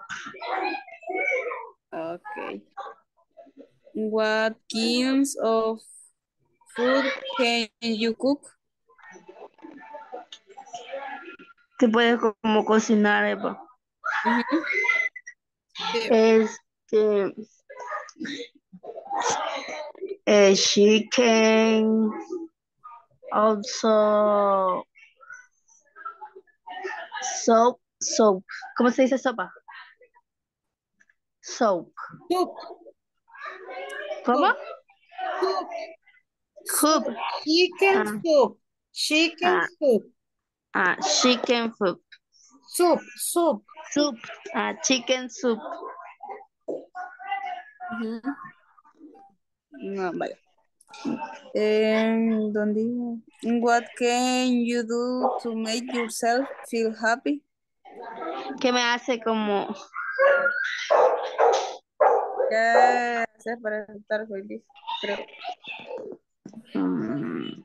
N: Okay. What kinds of food can you cook?
M: ¿Qué puedes co- como cocinar, Eva?
N: Ujú. Sí.
M: Este. eh, chicken. Also. Soap. Soap. ¿Cómo se dice sopa? Soap.
A: Soup.
M: ¿Cómo?
A: Soup.
M: Soup.
A: Chicken
M: Ah.
A: soup. Chicken
M: Ah.
A: soup.
M: Ah, chicken soup.
A: Soup. Soup.
M: Soup. Ah, chicken soup.
N: Ujú. No, vale. Em, ¿dónde? What can you do to make yourself feel happy?
M: ¿Qué me hace como
N: ¿Qué haces para estar feliz? Creo.
M: Mm.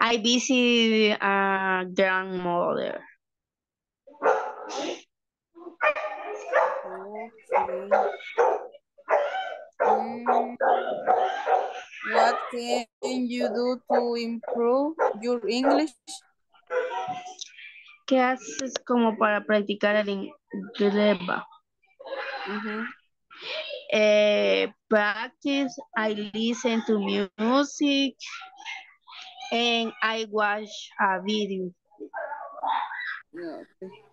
M: I visit a grandmother.
N: Okay. Mm, what can you do to improve your English?
M: ¿Qué haces como para practicar el inglés? va?
N: Ujú.
M: eh, practice, I listen to music, and I watch a video.
N: Okay.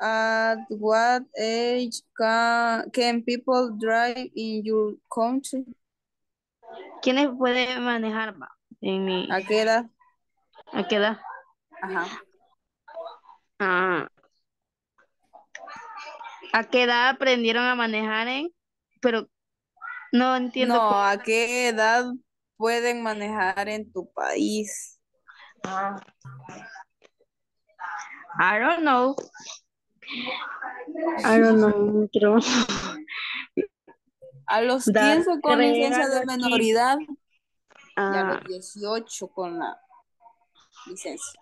N: At what age can, can people drive in your country?
M: ¿Quiénes pueden manejar ma? en mi...
N: ¿A qué edad?
M: ¿A qué edad?
N: Ajá.
M: Ah. ¿A qué edad aprendieron a manejar en? Pero no entiendo.
N: No,
M: cómo-
N: ¿a qué edad pueden manejar en tu país?
M: Ah. I don't know. I don't know. Creo.
N: A los
M: Dar
N: 15 con licencia de menoridad y a
M: Ah,
N: los 18 con la licencia.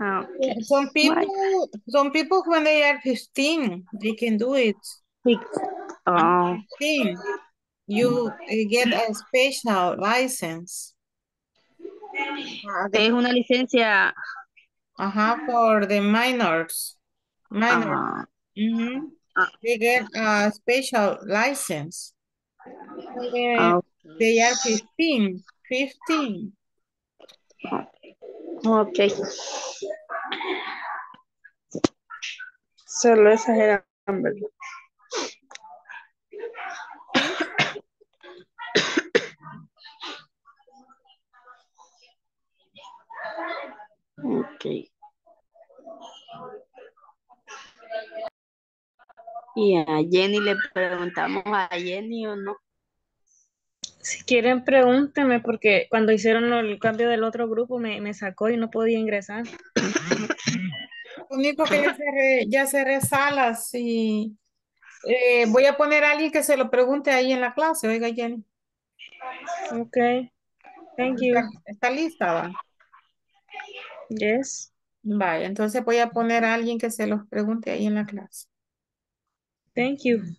M: ah, okay.
A: Some people, some people when they are 15, they can do it.
M: Six. Oh,
A: 15, you uh, get a special license. Uh,
M: es una licencia.
A: uh-huh, for the minors. Minors.
M: ah,
A: Mhm.
M: Ah.
A: They get a special license. They,
M: ah,
A: they are 15, 15.
M: ok. Solo esas eran, ¿verdad? Ok. Y a Jenny le preguntamos a Jenny o no.
O: Si quieren, pregúntenme, porque cuando hicieron el cambio del otro grupo me, me sacó y no podía ingresar.
A: Lo único que ya cerré, ya cerré salas y eh, voy a poner a alguien que se lo pregunte ahí en la clase. Oiga, Jenny.
O: Ok. Thank you.
A: ¿Está, está lista? Va?
O: Yes.
A: Vaya, entonces voy a poner a alguien que se los pregunte ahí en la clase.
O: Thank you.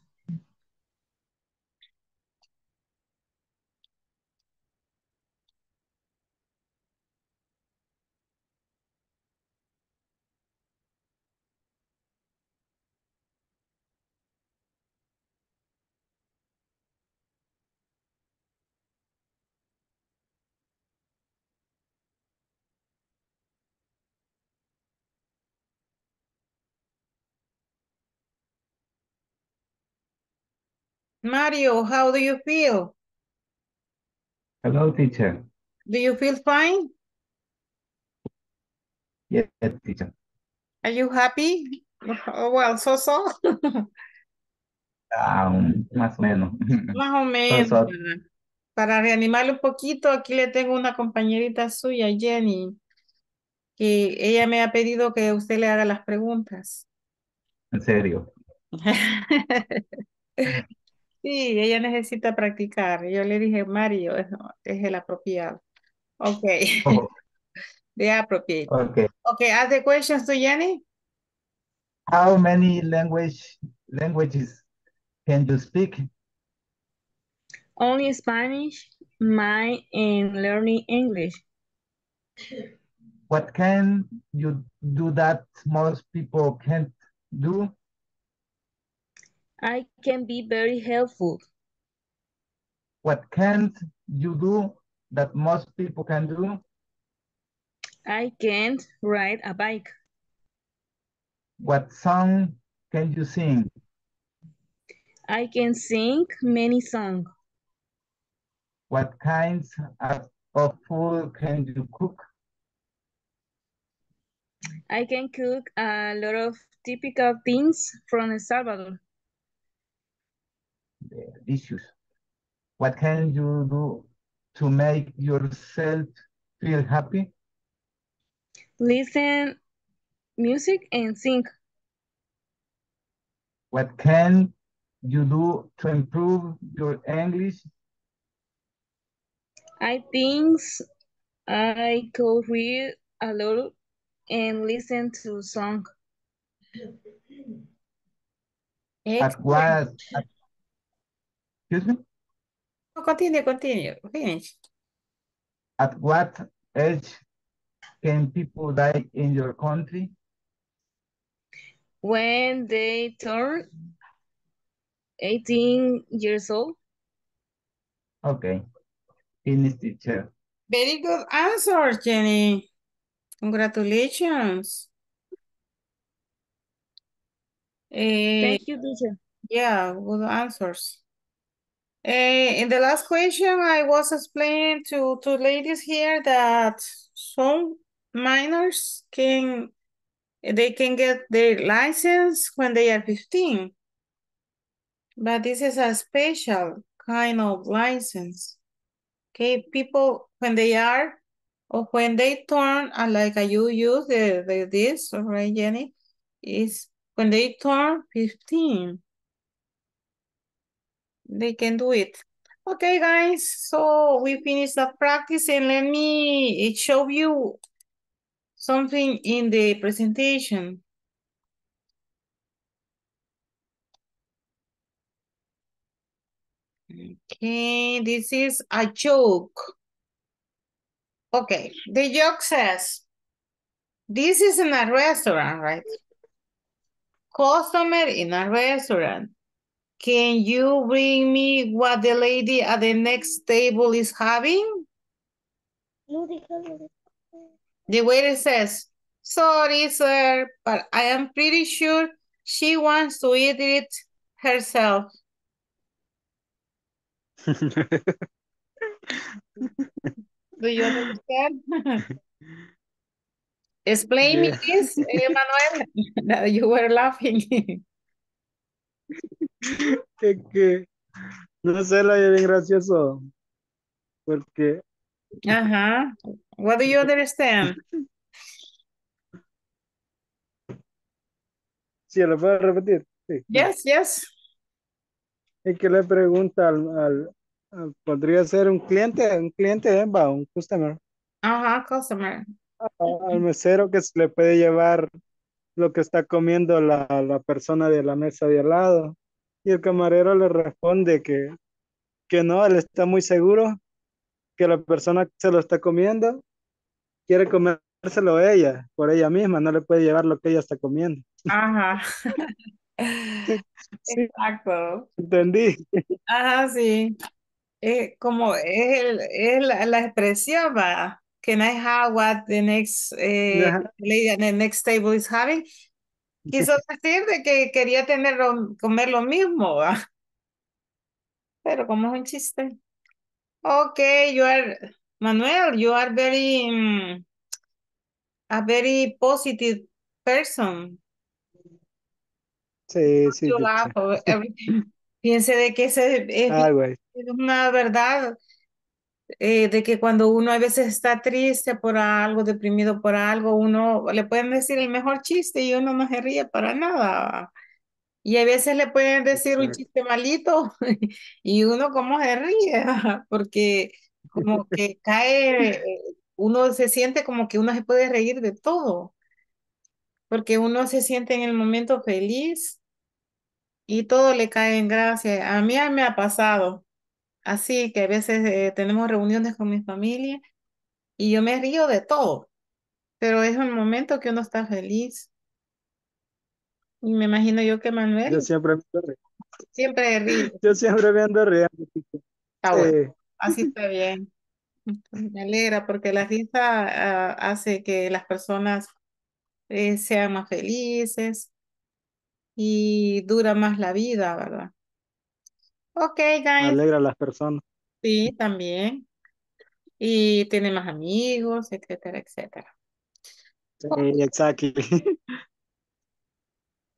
A: Mario, how do you feel?
K: Hello, teacher.
A: Do you feel fine?
K: Yes, teacher.
A: Are you happy? Oh, well, so so.
K: Um, más o menos.
A: Más o menos. Para reanimarlo un poquito, aquí le tengo una compañerita suya, Jenny, que ella me ha pedido que usted le haga las preguntas.
K: En serio.
A: Sí, ella necesita practicar. Yo le dije, Mario, es, es el apropiado. Ok,
K: Oh,
A: the appropriate.
K: okay.
A: Okay, ask the questions to Jenny.
K: How many language languages can you speak?
O: Only Spanish, mine, and learning English.
K: What can you do that most people can't do?
O: I can be very helpful.
K: What can't you do that most people can do?
O: I can't ride a bike.
K: What song can you sing?
O: I can sing many songs.
K: What kinds of, of food can you cook?
O: I can cook a lot of typical things from El Salvador.
K: Issues. What can you do to make yourself feel happy?
O: Listen music and sing.
K: What can you do to improve your English?
O: I think I could read a lot and listen to song.
K: At what? at- excuse me?
A: Continue, continue, finish.
K: At what age can people die in your country?
O: When they turn 18 years old.
K: Okay. Finish, teacher.
A: Very good answer, Jenny. Congratulations. Eh,
O: Thank you, teacher.
A: yeah, good answers. Eh, in the last question, I was explaining to two ladies here that some minors can they can get their license when they are 15. But this is a special kind of license. Okay, people when they are or when they turn uh, like uh, you use the, the this, right, Jenny? Is when they turn 15. They can do it. Okay, guys, so we finished the practice and let me show you something in the presentation. Okay, this is a joke. Okay, the joke says, this is in a restaurant, right? Customer in a restaurant. Can you bring me what the lady at the next table is having? The waiter says, sorry, sir, but I am pretty sure she wants to eat it herself. Do you understand? Explain me this, Emmanuel, that you were laughing.
D: que, que no sé, lo oye bien gracioso. Porque
A: Uh-huh. What do you understand?
D: si lo puedo repetir. Sí.
A: Yes, yes.
D: Es que le pregunta al, al- al- podría ser un cliente, un cliente, eh, va, un customer,
A: Uh-huh, customer.
D: al mesero que se le puede llevar lo que está comiendo la, la persona de la mesa de al lado. Y el camarero le responde que, que no, él está muy seguro que la persona que se lo está comiendo quiere comérselo ella, por ella misma, no le puede llevar lo que ella está comiendo.
A: Ajá.
D: Sí,
A: Exacto.
D: entendí.
A: Ajá, sí. Eh, como es, el- es la, la expresión, va. Can I have what the next eh, lady at the next table is having? Quiso decir de que quería tener lo- comer lo mismo, va. Pero como es un chiste. Okay, you are, Manuel, you are very, mm, a very positive person.
D: Sí, sí,
A: You
D: teacher.
A: laugh over everything. Piense de que ese es una verdad, eh, de que cuando uno a veces está triste por algo, deprimido por algo, uno le pueden decir el mejor chiste y uno no se ríe para nada. Y a veces le pueden decir un chiste malito y uno como se ríe, porque como que cae, uno se siente como que uno se puede reír de todo, porque uno se siente en el momento feliz y todo le cae en gracia. A mí me ha pasado así que a veces eh, tenemos reuniones con mi familia y yo me río de todo, pero es un momento que uno está feliz. Y me imagino yo que
D: Yo
A: Manuel
D: siempre me ando riendo.
A: siempre ríe.
D: Yo siempre me ando riendo.
A: Está bueno.
D: Sí.
A: Así está bien. Me alegra porque la risa ah, hace que las personas eh, sean más felices y dura más la vida, ¿verdad? Ok, guys.
D: Alegra a las personas.
A: Sí, también. Y tiene más amigos, etcétera, etcétera.
D: Sí, exactly.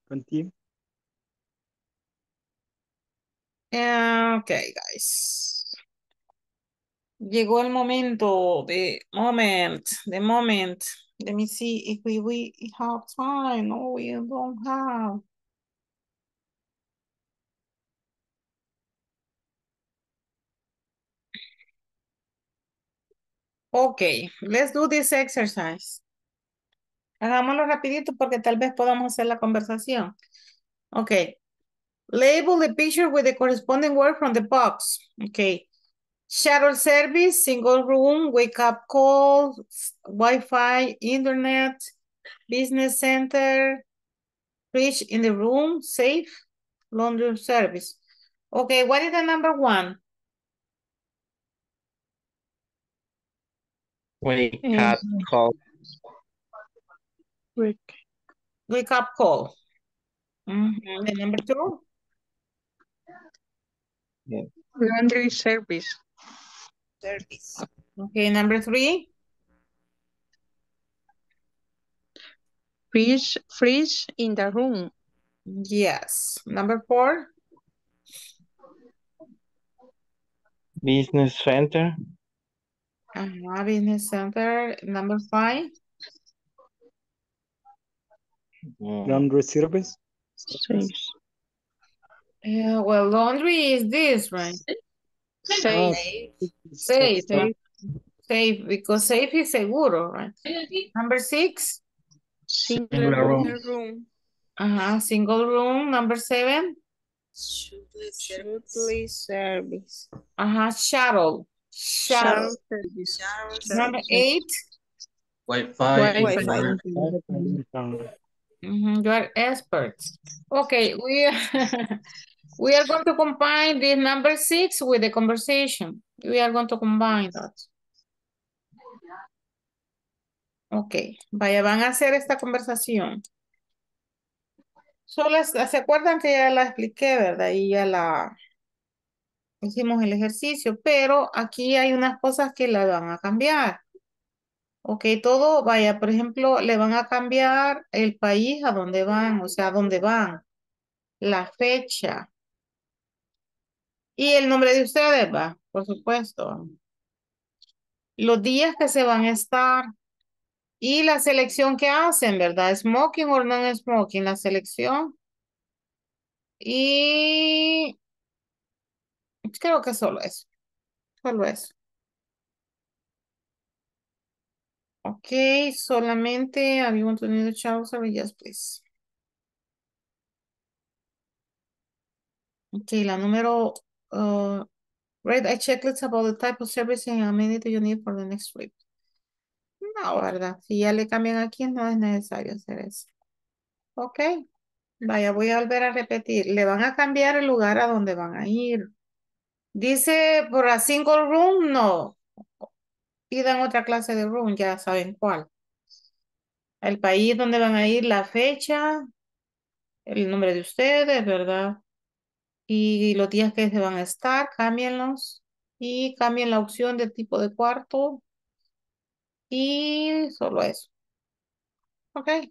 D: Continue.
A: Eh, Ok, guys. Llegó el momento de moment, the moment. Let me see if we, we have time. No, we don't have. Okay, let's do this exercise. Hagámoslo rapidito porque tal vez podamos hacer la conversación. Okay. Label the picture with the corresponding word from the box. Okay. Shuttle service, single room, wake up call, Wi-Fi, internet, business center, fridge in the room, safe, laundry service. Okay, what is the number one?
E: Wake
A: Mm.
E: up call.
A: Wake up call. Mhm, The number two?
C: Laundry service.
A: Service. Okay, number three?
C: Freeze, freeze in the room.
A: Yes. Number four?
E: Business center.
A: Uh-huh, business center. Number five?
D: Laundry service.
A: Yeah, well, laundry is this, right?
C: Safe.
A: Safe.
C: Safe.
A: right? Safe, because safe is seguro, right? Number six?
C: Single room.
A: Uh-huh, single room. Number seven?
N: Shuttle service.
A: Uh-huh, shuttle. Shuttle.
N: Service.
A: Number eight?
B: Wi-Fi.
A: Mhm, you are experts. Okay, we are, we are going to combine this number six with the conversation. We are going to combine that. Ok, vaya, van a hacer esta conversación. Solo se acuerdan que ya la expliqué, ¿verdad? Y ya la hicimos el ejercicio, pero aquí hay unas cosas que la van a cambiar. Ok, todo, vaya, por ejemplo, le van a cambiar el país a donde van, o sea, a dónde van, la fecha y el nombre de ustedes, va, por supuesto. Los días que se van a estar y la selección que hacen, ¿verdad? Smoking o non-smoking, la selección. Y creo que solo eso, solo eso. Ok, solamente había un tenido shower service, yes, please. Ok, la número, uh, read a checklist about the type of service and amenity you need for the next trip. No, ¿verdad? Si ya le cambian aquí, no es necesario hacer eso. Ok, vaya, voy a volver a repetir. Le van a cambiar el lugar a donde van a ir. Dice por a single room, no. Pidan otra clase de room, ya saben cuál. El país donde van a ir, la fecha, el nombre de ustedes, ¿verdad? Y los días que se van a estar, cámbienlos. Y cambien la opción de tipo de cuarto. Y solo eso. Ok.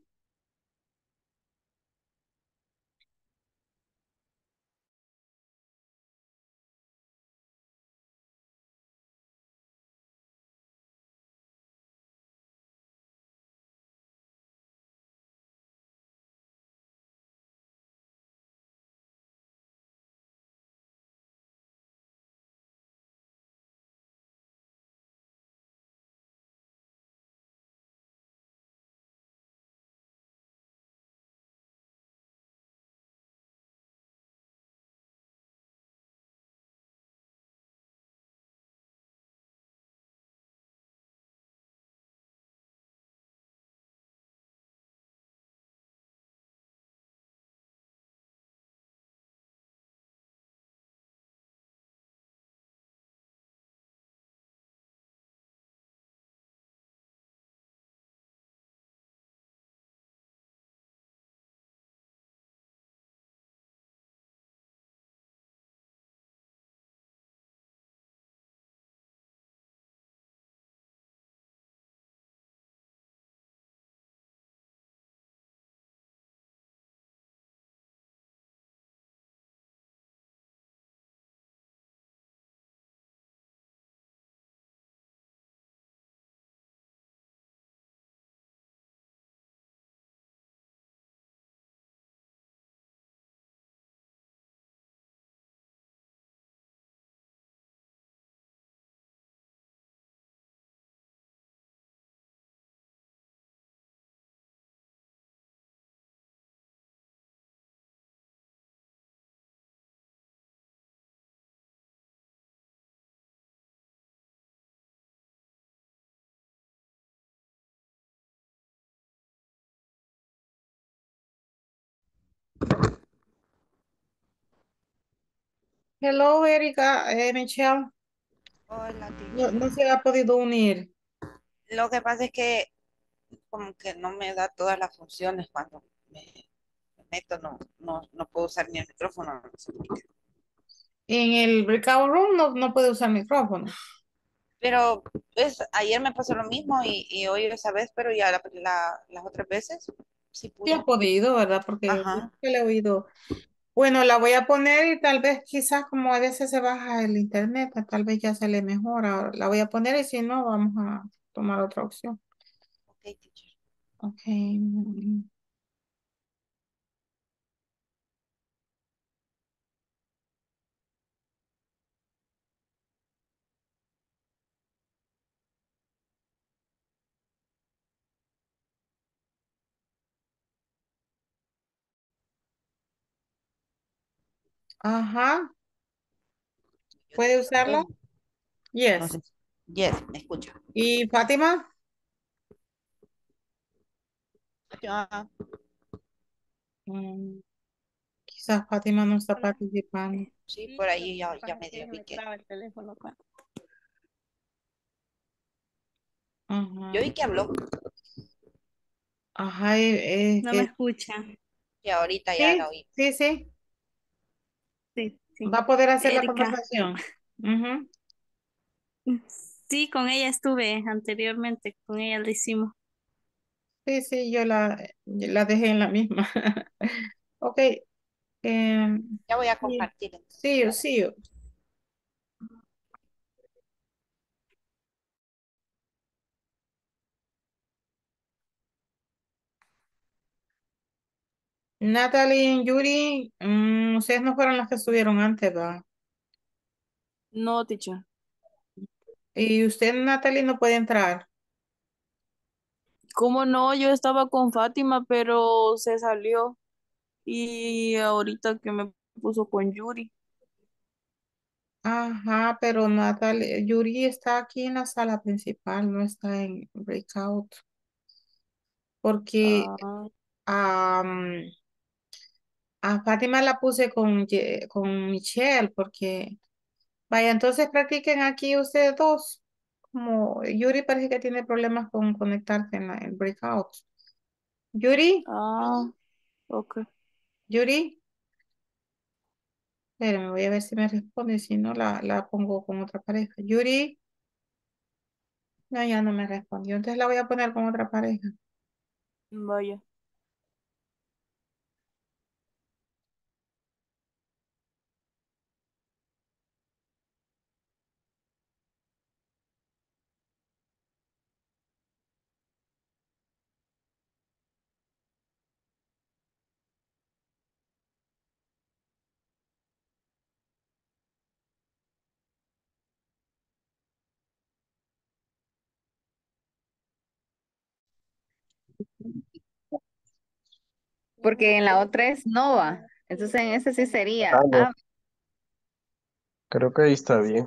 A: Hello, Erika, eh, Michelle.
P: Hola,
A: No, no se ha podido unir.
P: Lo que pasa es que como que no me da todas las funciones cuando me, me meto, no, no, no puedo usar ni el micrófono.
A: En el breakout room no, no puede usar micrófono.
P: Pero pues ayer me pasó lo mismo y, y hoy esa vez, pero ya la- la- las otras veces sí
A: Sí
P: pude.
A: ha podido, ¿verdad? Porque yo le he oído. Bueno, la voy a poner y tal vez quizás como a veces se baja el internet, tal vez ya se le mejora. La voy a poner y si no, vamos a tomar otra opción.
P: Ok, teacher.
A: Ok. Ajá. ¿Puede usarlo?
P: No
A: Yes.
P: sé. Yes, me escucha.
A: ¿Y Fátima?
P: Ah,
A: Mm, quizás Fátima no está participando.
P: sí, por ahí ya, ya
I: me
P: vi que.
I: traba el teléfono. cuando-
A: Ajá.
P: Yo vi que habló,
A: Ajá, eh, es
M: No me
A: que
M: escucha.
P: que ahorita ya
A: sí,
P: la oí.
A: sí, sí.
M: Sí, sí.
A: Va a poder hacer la conversación. Ujú.
M: Sí, con ella estuve anteriormente, con ella lo hicimos.
A: Sí, sí, yo la, yo la dejé en la misma. Ok. em,
P: Ya voy a
A: sí,
P: compartir.
A: see you, Natalie y Yuri, mm, ustedes no fueron las que estuvieron antes, ¿va?
N: No, teacher.
A: Y usted, Natalie, no puede entrar.
N: ¿Cómo no? Yo estaba con Fátima, pero se salió. Y ahorita que me puso con Yuri.
A: Ajá, pero Natalie, Yuri está aquí en la sala principal, no está en breakout. Porque
N: Ah,
A: am, a Fátima la puse con, con Michelle, porque vaya, entonces practiquen aquí ustedes dos. Como Yuri parece que tiene problemas con conectarse en la en breakout. Yuri,
N: ah, ok.
A: Yuri, espérame, voy a ver si me responde, si no la, la pongo con otra pareja. Yuri, no, ya no me respondió, entonces la voy a poner con otra pareja.
N: Vaya.
Q: Porque en la otra es Nova. Entonces en ese sí sería. Ah,
E: Creo que ahí está bien.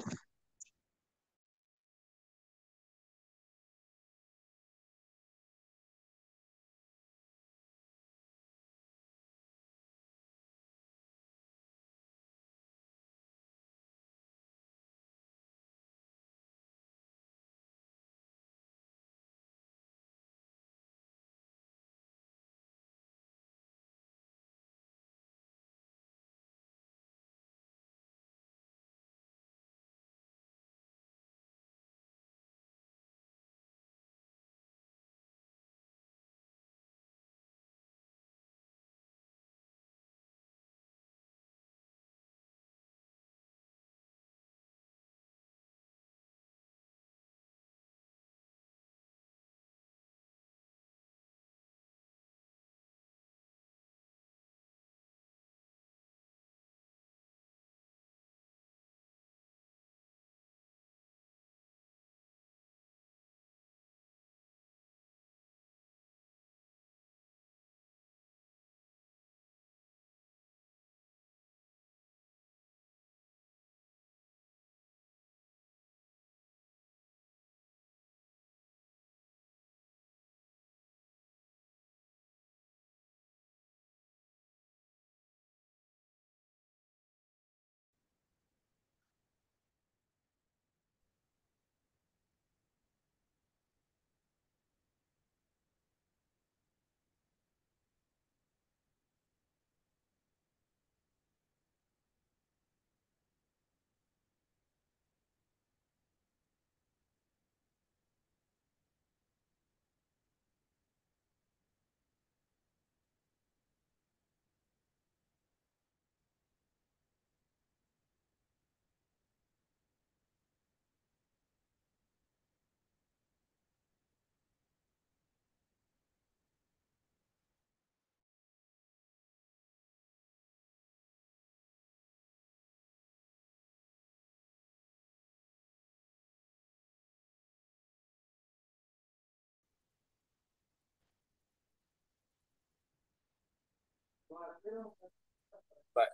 L: Vaya.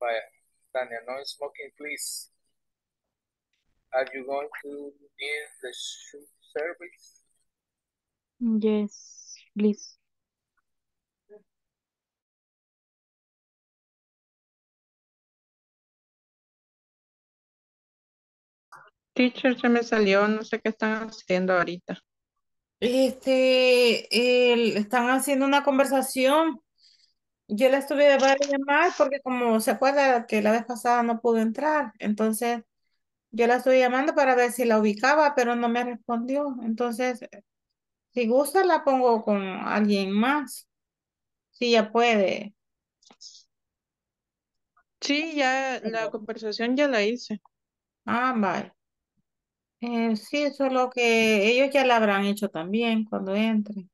L: Vaya. Tania, no smoking, please. Are you going to need the shoe service?
M: Yes, please.
C: Teacher, se me salió, no sé qué están haciendo ahorita.
A: Este, el- están haciendo una conversación. Yo la estuve de llamar porque como se acuerda que la vez pasada no pudo entrar, entonces yo la estoy llamando para ver si la ubicaba, pero no me respondió. Entonces, si gusta, la pongo con alguien más. Si ya puede.
C: Sí, ya la conversación ya la hice.
A: Ah, vale. Eh, sí, solo que ellos ya la habrán hecho también cuando entre.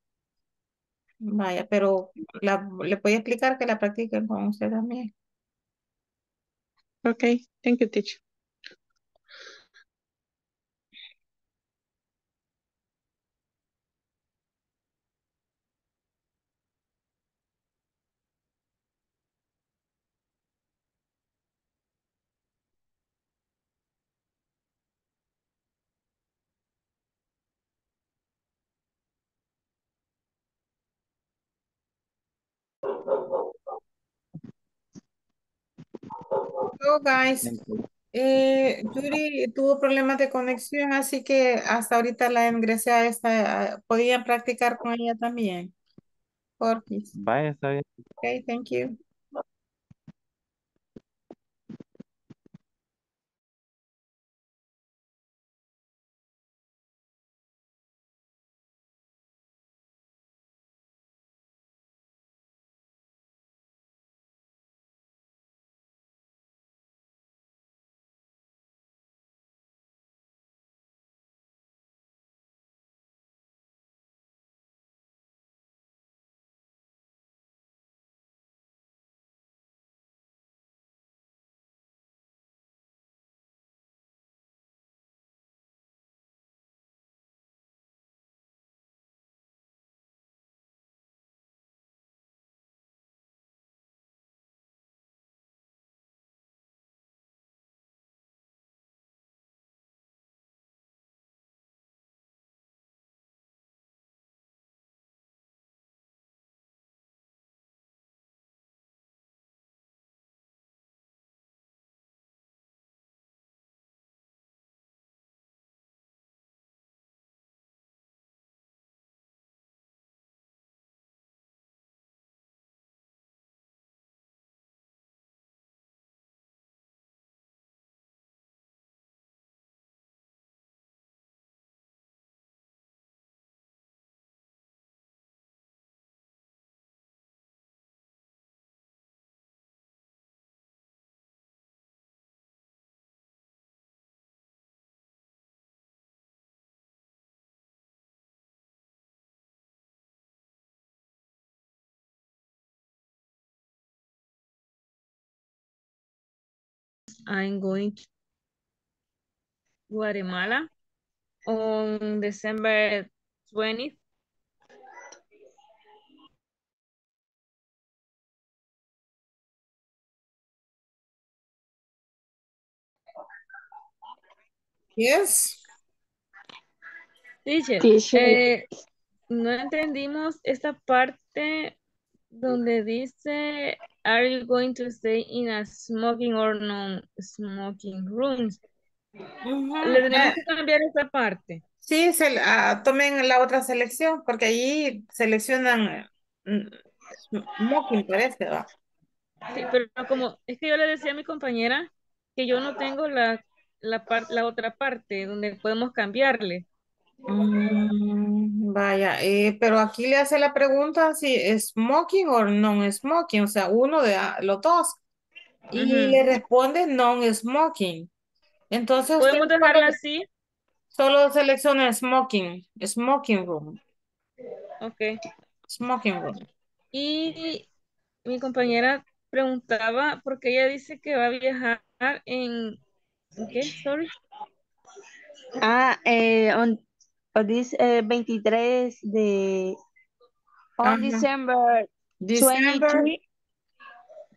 A: Vaya, pero la, le voy a explicar que la practiquen con usted también.
C: Ok, thank you, teacher.
A: Guys. Eh, Yuri tuvo problemas de conexión, así que hasta ahorita la ingresé a esta. ¿Podían practicar con ella también? Porfis.
E: Vaya, está bien.
A: Ok, thank you.
O: I'm going to Guatemala on December 20th.
A: Yes.
O: Teacher,
M: Teacher.
O: eh, no entendimos esta parte donde dice, are you going to stay in a smoking or non-smoking rooms?
A: Ujú,
O: Le tenemos que cambiar esa parte.
A: sí, se, ah, tomen la otra selección, porque allí seleccionan mm, smoking, parece, ¿va?
O: Sí, pero como es que yo le decía a mi compañera que yo no tengo la, la, par- la otra parte donde podemos cambiarle.
A: Mm, vaya, eh, pero aquí le hace la pregunta si es smoking o non-smoking, o sea, uno de los dos. Y le responde non-smoking. Entonces
O: Podemos
A: solo,
O: dejarla así.
A: solo selecciona smoking, smoking room,
O: Ok.
A: smoking room.
O: Y mi compañera preguntaba porque ella dice que va a viajar en, ¿en qué? Sorry.
M: Ah, eh, on o dice eh, 23 de on. December
A: December.
M: 23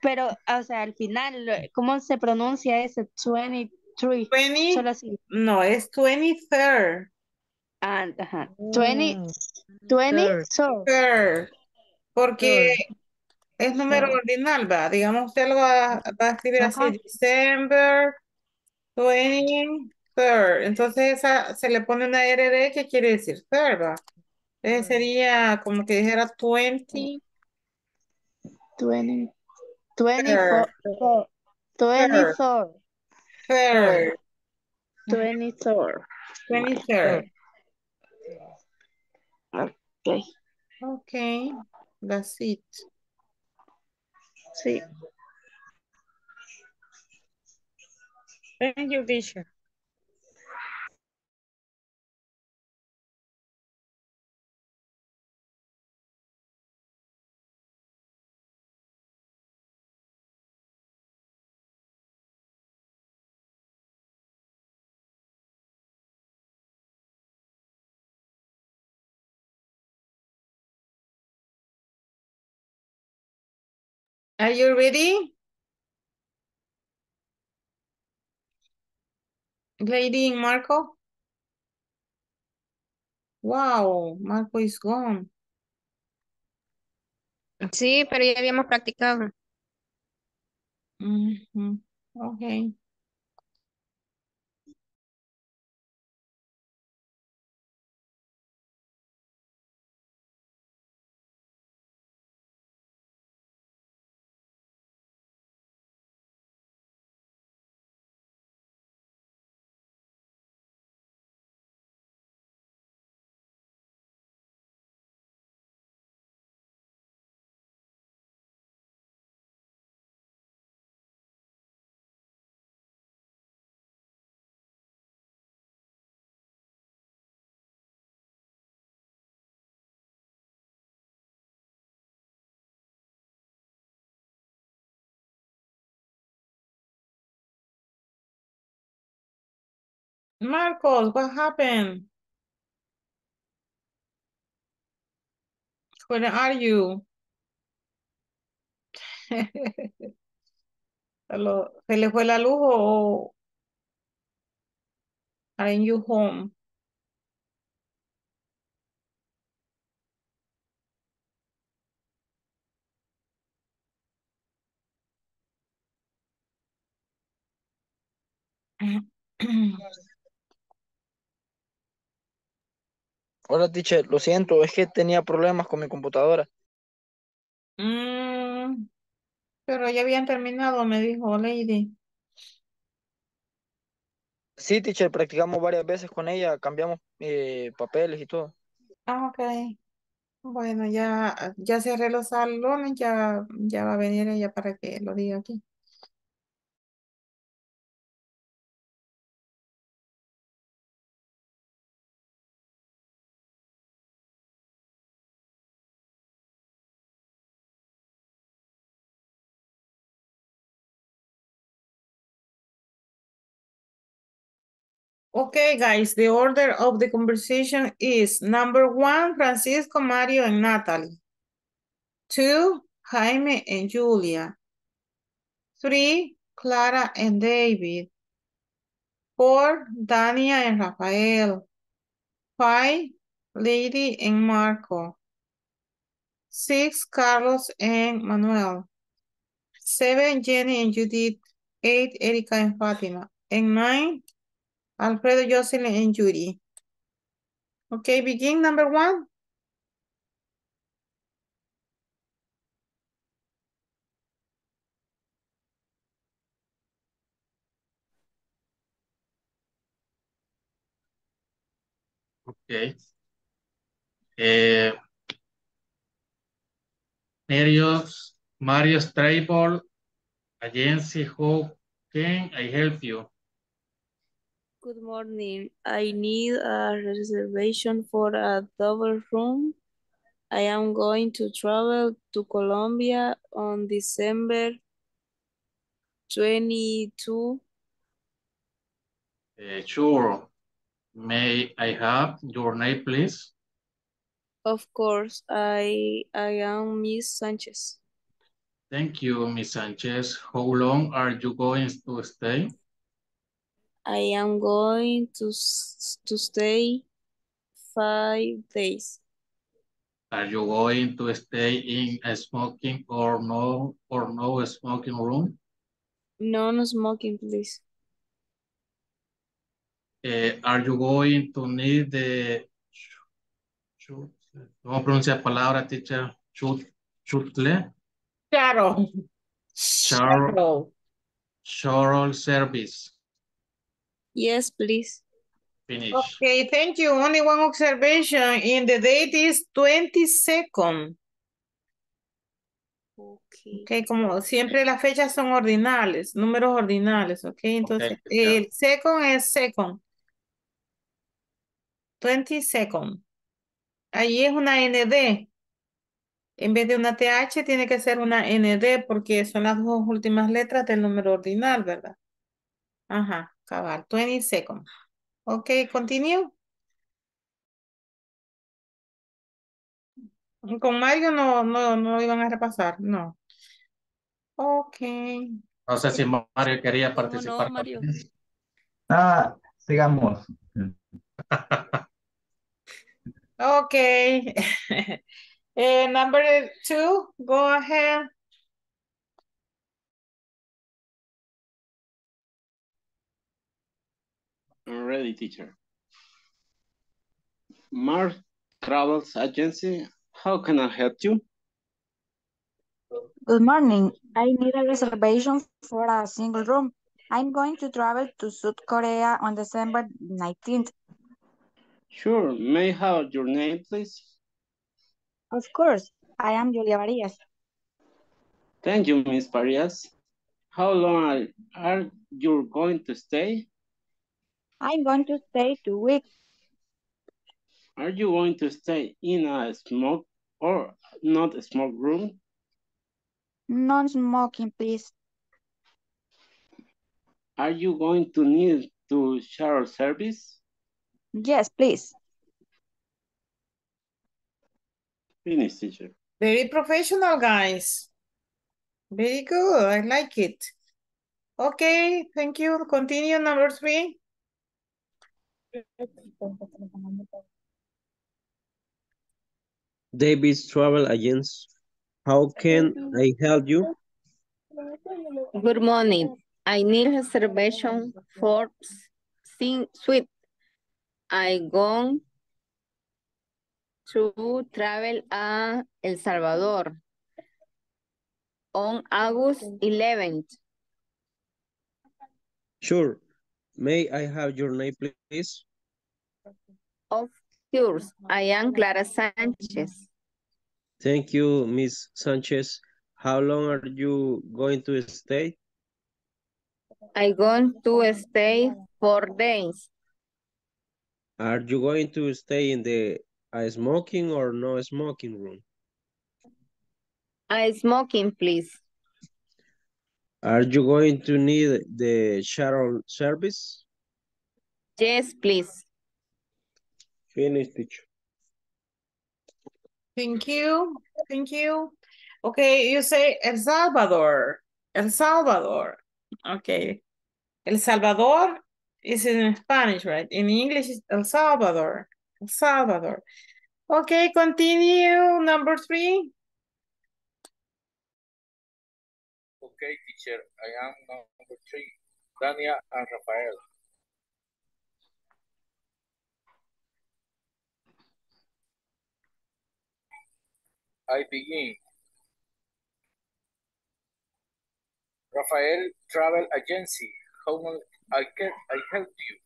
M: pero o sea al final ¿cómo se pronuncia ese 23?
A: 20,
M: Solo así.
A: no, es 23rd.
M: Ah, ajá. 20 20 so,
A: Third. Porque es número
M: Third.
A: ordinal, va. Digamos, usted lo va, va a escribir así, December 23rd. Entonces esa se le pone una RD que quiere decir third, va. Entonces sería como que dijera 20
M: 20 24
A: Third.
M: 24
A: third.
M: 23
A: 23rd.
M: Ok,
A: Okay, that's it.
M: sí.
O: Thank you, teacher.
A: Are you ready? Lady Marco? Wow, Marco is gone.
R: Sí, pero ya habíamos practicado.
A: Mhm, Okay. Marcos, what happened? Where are you? ¿Se le fue la luz o are you home?
S: Hola, teacher, lo siento, es que tenía problemas con mi computadora.
A: Mm, pero ya habían terminado, me dijo Lady.
S: Sí, teacher, practicamos varias veces con ella, cambiamos eh, papeles y todo.
A: Ah, ok. Bueno, ya, ya cerré los salones, ya, ya va a venir ella para que lo diga aquí. Okay, guys, the order of the conversation is number one, Francisco, Mario, and Natalie. Two, Jaime and Julia. Three, Clara and David. Four, Dania and Rafael. Five, Lady and Marco. Six, Carlos and Manuel. Seven, Jenny and Judith. Eight, Erika and Fatima. And nine, Alfredo, Jocelyn, and Judy. Okay, begin number one.
B: Ok. Eh, Marius, Strayball, agency, how can I help you?
N: Good morning. I need a reservation for a double room. I am going to travel to Colombia on December 22.
B: Eh, sure. May I have your name, please?
N: Of course, I I am Miss Sanchez.
B: Thank you, Miss Sanchez. How long are you going to stay?
N: I am going to to stay five days.
B: Are you going to stay in a smoking or no or no smoking room?
N: No smoking, please.
B: Eh, are you going to need the ¿Cómo pronuncia la palabra, teacher? Chut, chutle,
A: Claro.
B: Char- shuttle service.
N: Yes, please.
B: Finish.
A: Okay, thank you. Only one observation. In the date is 22nd.
N: Okay.
A: Okay, como siempre las fechas son ordinales, números ordinales, ok. Entonces,
B: teacher.
A: el second es second. 22nd. Allí es una ND. En vez de una TH tiene que ser una ND porque son las dos últimas letras del número ordinal, ¿verdad? Ajá, cabal, 22nd. Ok, continue. Con Mario no, no, no iban a repasar, no. Ok.
B: No sé si Mario quería participar.
N: Mario?
K: Ah, sigamos.
A: Okay. Eh, number two, go ahead.
T: I'm ready, teacher. Mars Travels Agency, how can I help you?
U: Good morning. I need a reservation for a single room. I'm going to travel to South Korea on December 19th.
T: Sure, may I have your name, please?
U: Of course, I am Julia Varias.
T: Thank you, Miss Farias. How long are, are you going to stay?
U: I'm going to stay two weeks.
T: Are you going to stay in a smoke or not a smoke room?
U: Non-smoking, please.
T: Are you going to need to share service?
U: Yes, please.
T: Finish, teacher.
A: Very professional, guys. Very good. I like it. Okay, thank you. Continue, number three.
V: Davis Travel Agents. How can I help you?
Q: Good morning. I need a reservation for sing suite. I going to travel a El Salvador on August 11th.
V: Sure. May I have your name, please?
Q: Of course, I am Clara Sanchez.
V: Thank you, Miss Sanchez. How long are you going to stay?
Q: I'm going to stay four days.
V: Are you going to stay in the a smoking or no smoking room?
Q: I smoking, please.
V: Are you going to need the shuttle service?
Q: Yes, please.
V: Finish, teacher.
A: Thank you. Thank you. Okay, you say El Salvador. El Salvador. Okay. El Salvador is in Spanish, right? In English, it's El Salvador. El Salvador. Okay, continue. Number three.
L: Teacher. I am number three. Dania and Rafael. I begin. Rafael Travel Agency. How I can I help you?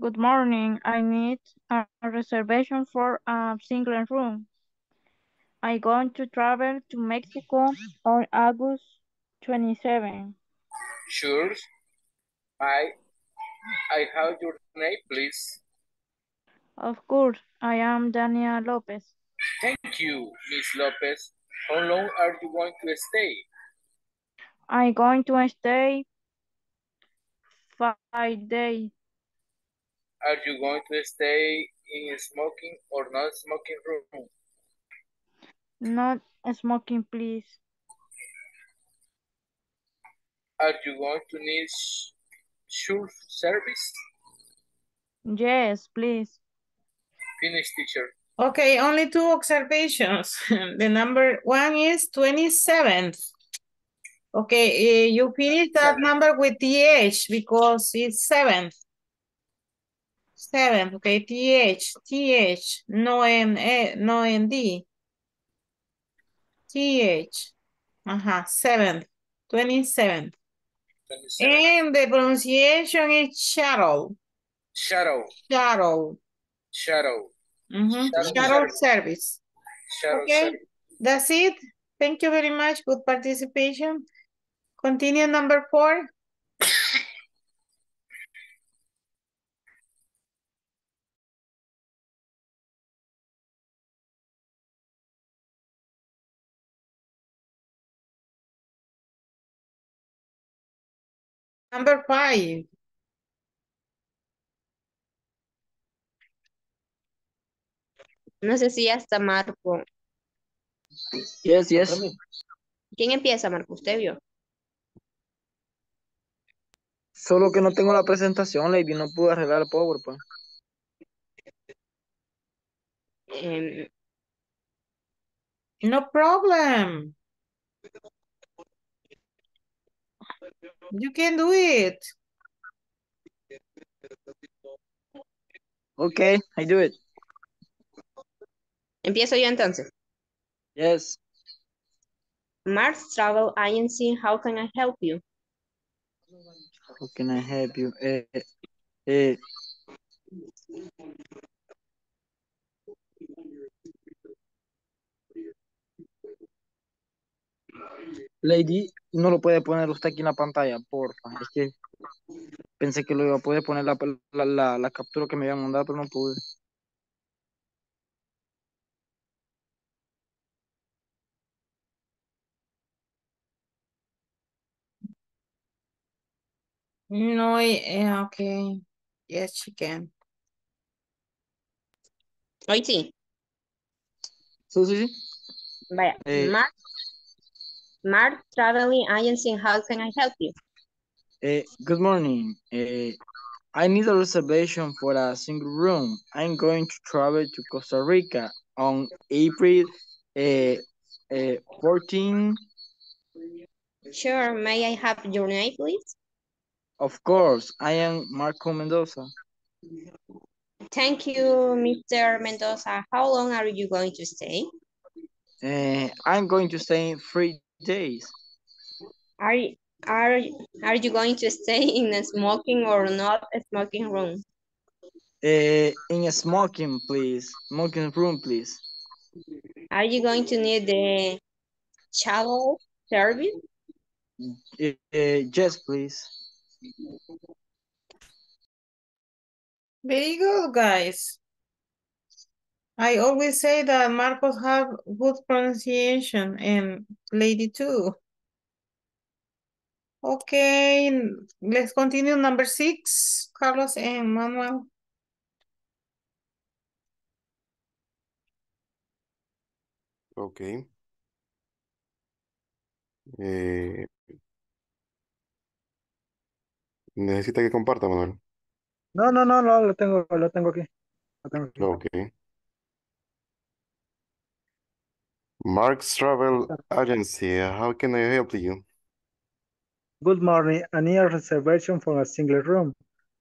U: Good morning. I need a reservation for a single room. I'm going to travel to Mexico on August 27.
L: Sure. I I have your name, please.
U: Of course, I am Dania Lopez.
L: Thank you, Miss Lopez. How long are you going to stay?
U: I'm going to stay five days.
L: Are you going to stay in smoking or not smoking room?
U: Not smoking, please.
L: Are you going to need sh- shoe service?
U: Yes, please.
L: Finish, teacher.
A: Okay, only two observations. The number one is 27th. Okay, eh, you finish that number with TH because it's seventh. Seventh, okay, TH, TH, no N, eh, no ND. TH, uh-huh, seventh, 27th.
L: 27.
A: And the pronunciation is shuttle,
L: Shadow,
A: shuttle.
L: shadow,
A: Mhm,
L: Shuttle
A: Shuttle
L: service.
A: service.
L: shadow
A: Okay,
L: service.
A: that's it. Thank you very much. Good participation. Continue number four. Number five.
R: No sé si ya está Marco.
S: Yes, yes.
R: ¿Quién empieza, Marco? ¿Usted vio?
S: Solo que no tengo la presentación, Lady, no pude arreglar el PowerPoint.
R: Em,
A: No problem. You can do it.
S: Okay, I do it.
R: Empiezo yo entonces.
S: Yes.
R: Mars Travel Agency, how can I help you?
S: How can I help you? Eh, eh, Lady, no lo puede poner usted aquí en la pantalla, porfa. Es que pensé que lo iba a poder poner la, la, la, la captura que me habían mandado, pero no pude.
A: No, eh, okay. Yes, she can.
R: Hoy sí.
S: Sí, sí, sí.
R: Vaya.
S: Eh.
R: Mars Traveling Agency, how can I help you?
S: Eh, good morning. Eh, I need a reservation for a single room. I'm going to travel to Costa Rica on April eh, eh, 14.
R: Sure, may I have your name, please?
S: Of course, I am Marco Mendoza.
R: Thank you, Mr. Mendoza. How long are you going to stay?
S: Eh, I'm going to stay three days.
R: Are, are, are you going to stay in a smoking or not a smoking room?
S: Eh, in a smoking, please. Smoking room, please.
R: Are you going to need the shuttle service?
S: Eh, eh, yes, please.
A: Very good, guys. I always say that Marcos have good pronunciation and lady too. Okay, let's continue number six, Carlos and Manuel.
G: Ok. Eh, ¿necesita que comparta, Manuel?
D: No, no, no, no, lo tengo, lo tengo aquí. Lo tengo aquí.
G: Ok. Mark's Travel Agency, how can I help you?
D: Good morning. I need a reservation for a single room.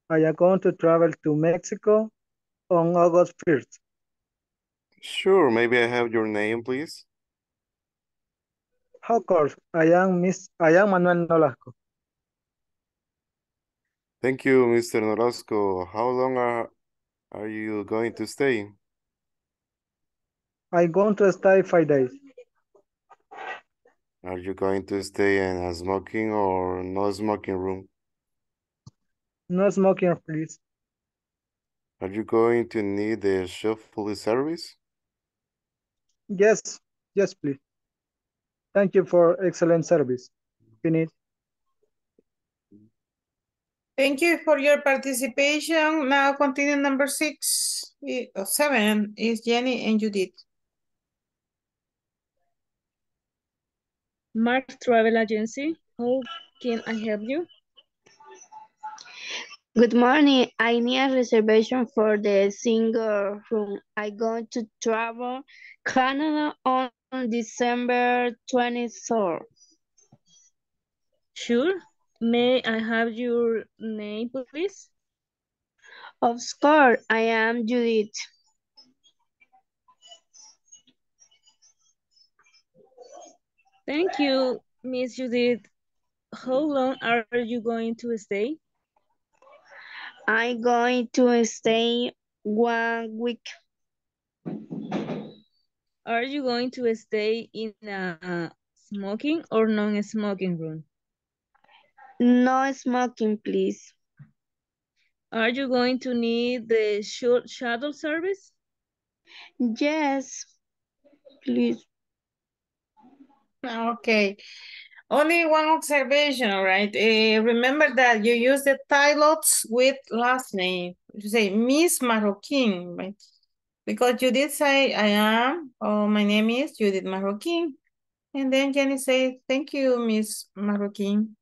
D: I am going to travel to Mexico on August 1st.
G: Sure, maybe I have your name, please.
D: Of course, I am Miss, I am Manuel Nolasco.
G: Thank you, Mr. Norasco. How long are, are you going to stay?
D: I'm going to stay five days.
G: Are you going to stay in a smoking or no smoking room?
D: No smoking, please.
G: Are you going to need the shuffle service?
D: Yes, yes, please. Thank you for excellent service. Finish.
A: Thank you for your participation. Now continue number six, eh, or seven is Jenny and Judith.
O: Mark Travel Agency, how can I help you?
M: Good morning. I need a reservation for the single room. I'm going to travel Canada on December 23rd.
O: Sure. May I have your name, please?
M: Of course, I am Judith.
O: Thank you, Miss Judith. How long are you going to stay?
M: I'm going to stay one week.
O: Are you going to stay in a smoking or non-smoking room?
M: No smoking, please.
O: Are you going to need the sh- shuttle service?
M: Yes, please.
A: Okay. Only one observation, all right? Eh, remember that you use the titles with last name. You say Miss Marroquin, right? Because you did say I am, or my name is Judith Marroquin. And then Jenny say, thank you, Miss Marroquin.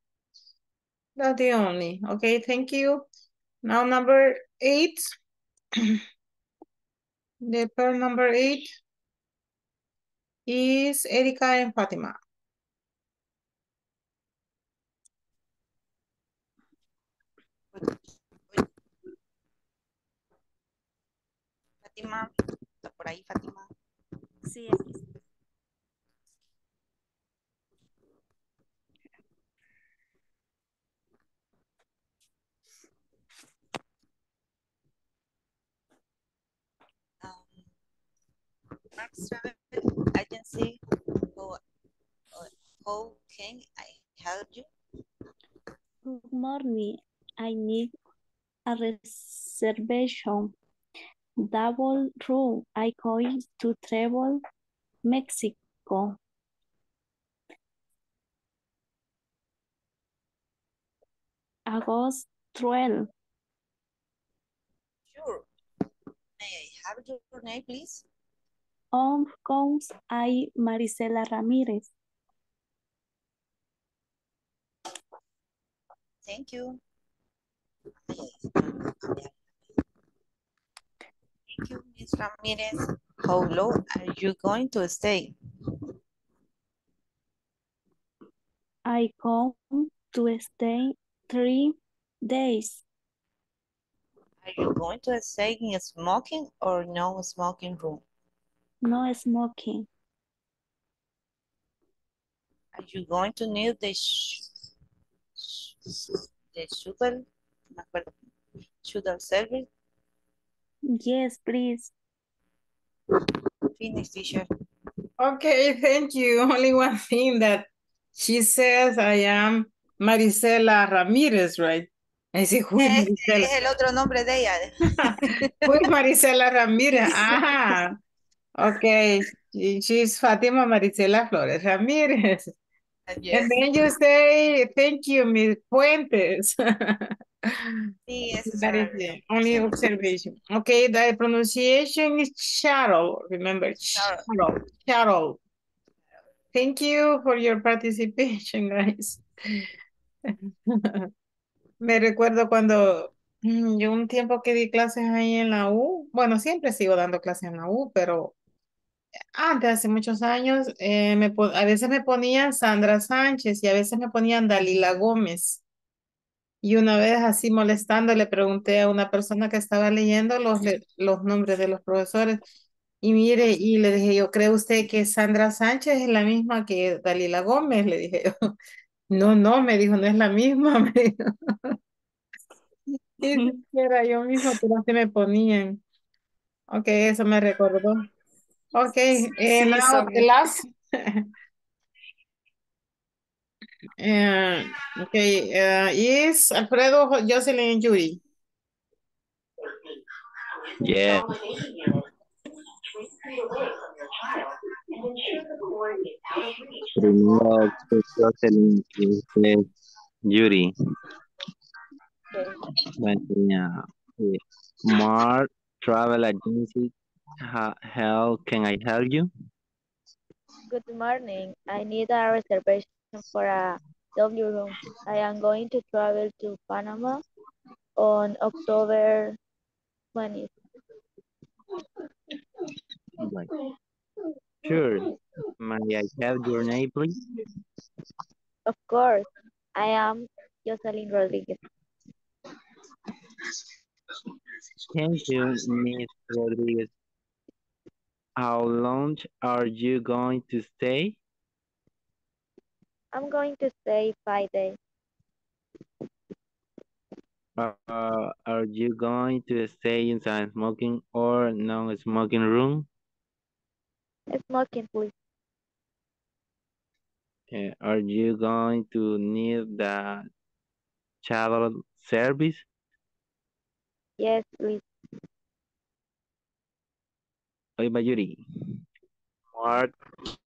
A: That's the only, okay, thank you. Now number eight. the pair number eight is Erika and Fatima.
P: Fátima, está por ahí, Fátima.
N: Sí, aquí está.
P: Mark's Travel Agency, uh, how can I help you?
N: Good morning. I need a reservation. Double room. I going to travel Mexico. August 12.
P: Sure. May I have your name, please?
N: Of course, I Marisela Ramirez.
P: Thank you. Thank you, Ms. Ramirez. How long are you going to stay?
N: I come to stay three days.
P: Are you going to stay in a smoking or non-smoking room?
N: No smoking.
P: Are you going to need the sh sh- the sugar, no me acuerdo, sugar service?
N: Yes, please.
P: Finish, teacher.
A: Okay, thank you. Only one thing that she says I am Marisela Ramirez, right? I say, who is
P: Ese
A: Marisela?
P: es el otro nombre de ella.
A: Who is Marisela Ramirez? Ah, okay. She- She's Fatima Marisela Flores Ramirez.
P: Yes.
A: And then you say, thank you, Miss Fuentes.
P: Sí, ese es
A: That is the only observation. Okay, the pronunciation is Charol. Remember,
P: Charol.
A: Charol. Charol. Thank you for your participation, guys. Me recuerdo cuando mm, yo un tiempo que di clases ahí en la U. Bueno, siempre sigo dando clases en la U, pero antes, hace muchos años, eh, me, a veces me ponían Sandra Sánchez y a veces me ponían Dalila Gómez. Y una vez así molestando le pregunté a una persona que estaba leyendo los, los nombres de los profesores y mire, y le dije yo, ¿cree usted que Sandra Sánchez es la misma que Dalila Gómez? Le dije yo, no, no, me dijo, no es la misma, me dijo. Y era yo misma, pero así me ponían. Ok, eso me recordó. Okay,
N: and
A: now
N: sorry.
A: the last. uh, okay, eh, uh, is Alfredo, Jocelyn, and Yuri.
E: Yeah. Remove Jocelyn Yuri. Eh, Mark travel agency how can I help you?
W: Good morning. I need a reservation for a W room. I am going to travel to Panama on October 20th.
E: Right. Sure. May I have your name, please?
W: Of course, I am Jocelyn Rodriguez.
E: Thank you, Miss Rodriguez. How long are you going to stay?
W: I'm going to stay five days.
E: Uh, are you going to stay in a smoking or non-smoking room?
W: Smoking, please.
E: Uh, are you going to need the shuttle service?
W: Yes, please.
E: Soy Mayuri. Mark,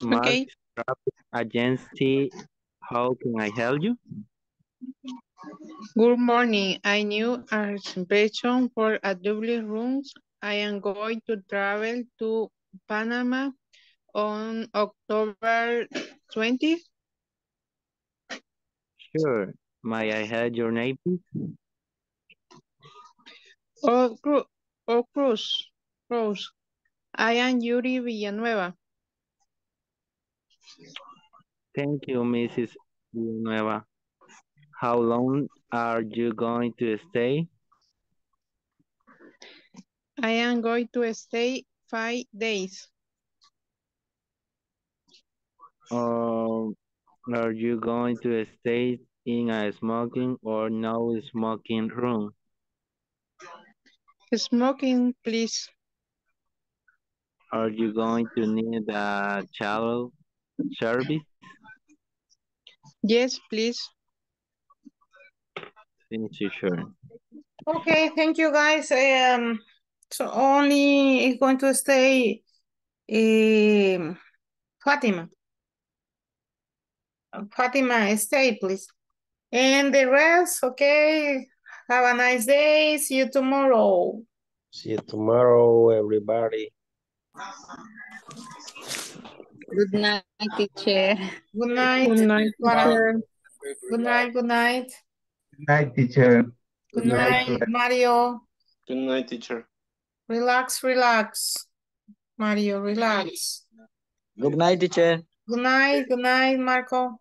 E: Mark
C: Okay.
E: Travel Agency, how can I help you?
C: Good morning. I knew a reservation for a double rooms. I am going to travel to Panama on October 20th.
E: Sure. May I have your name, please?
C: Oh, Cru oh, Cruz, Cruz. I am Yuri Villanueva.
E: Thank you, Mrs. Villanueva. How long are you going to stay?
C: I am going to stay five days.
E: Or are you going to stay in a smoking or no smoking room?
C: Smoking, please.
E: Are you going to need a shuttle service?
C: Yes, please.
E: Thank you, sure.
A: Okay, thank you guys. Um, so only is going to stay um, Fatima. Uh, Fatima, stay please. And the rest, okay. Have a nice day. See you tomorrow.
V: See you tomorrow, everybody.
Q: Good night, teacher.
A: Good night.
C: Good night,
A: Clara.
C: teacher.
A: Good night, good night.
K: Good night, teacher.
A: Good night, Mario.
T: Good night, teacher.
A: Relax, relax. Mario, relax.
S: Good night, teacher.
A: Good night, good night, Marco.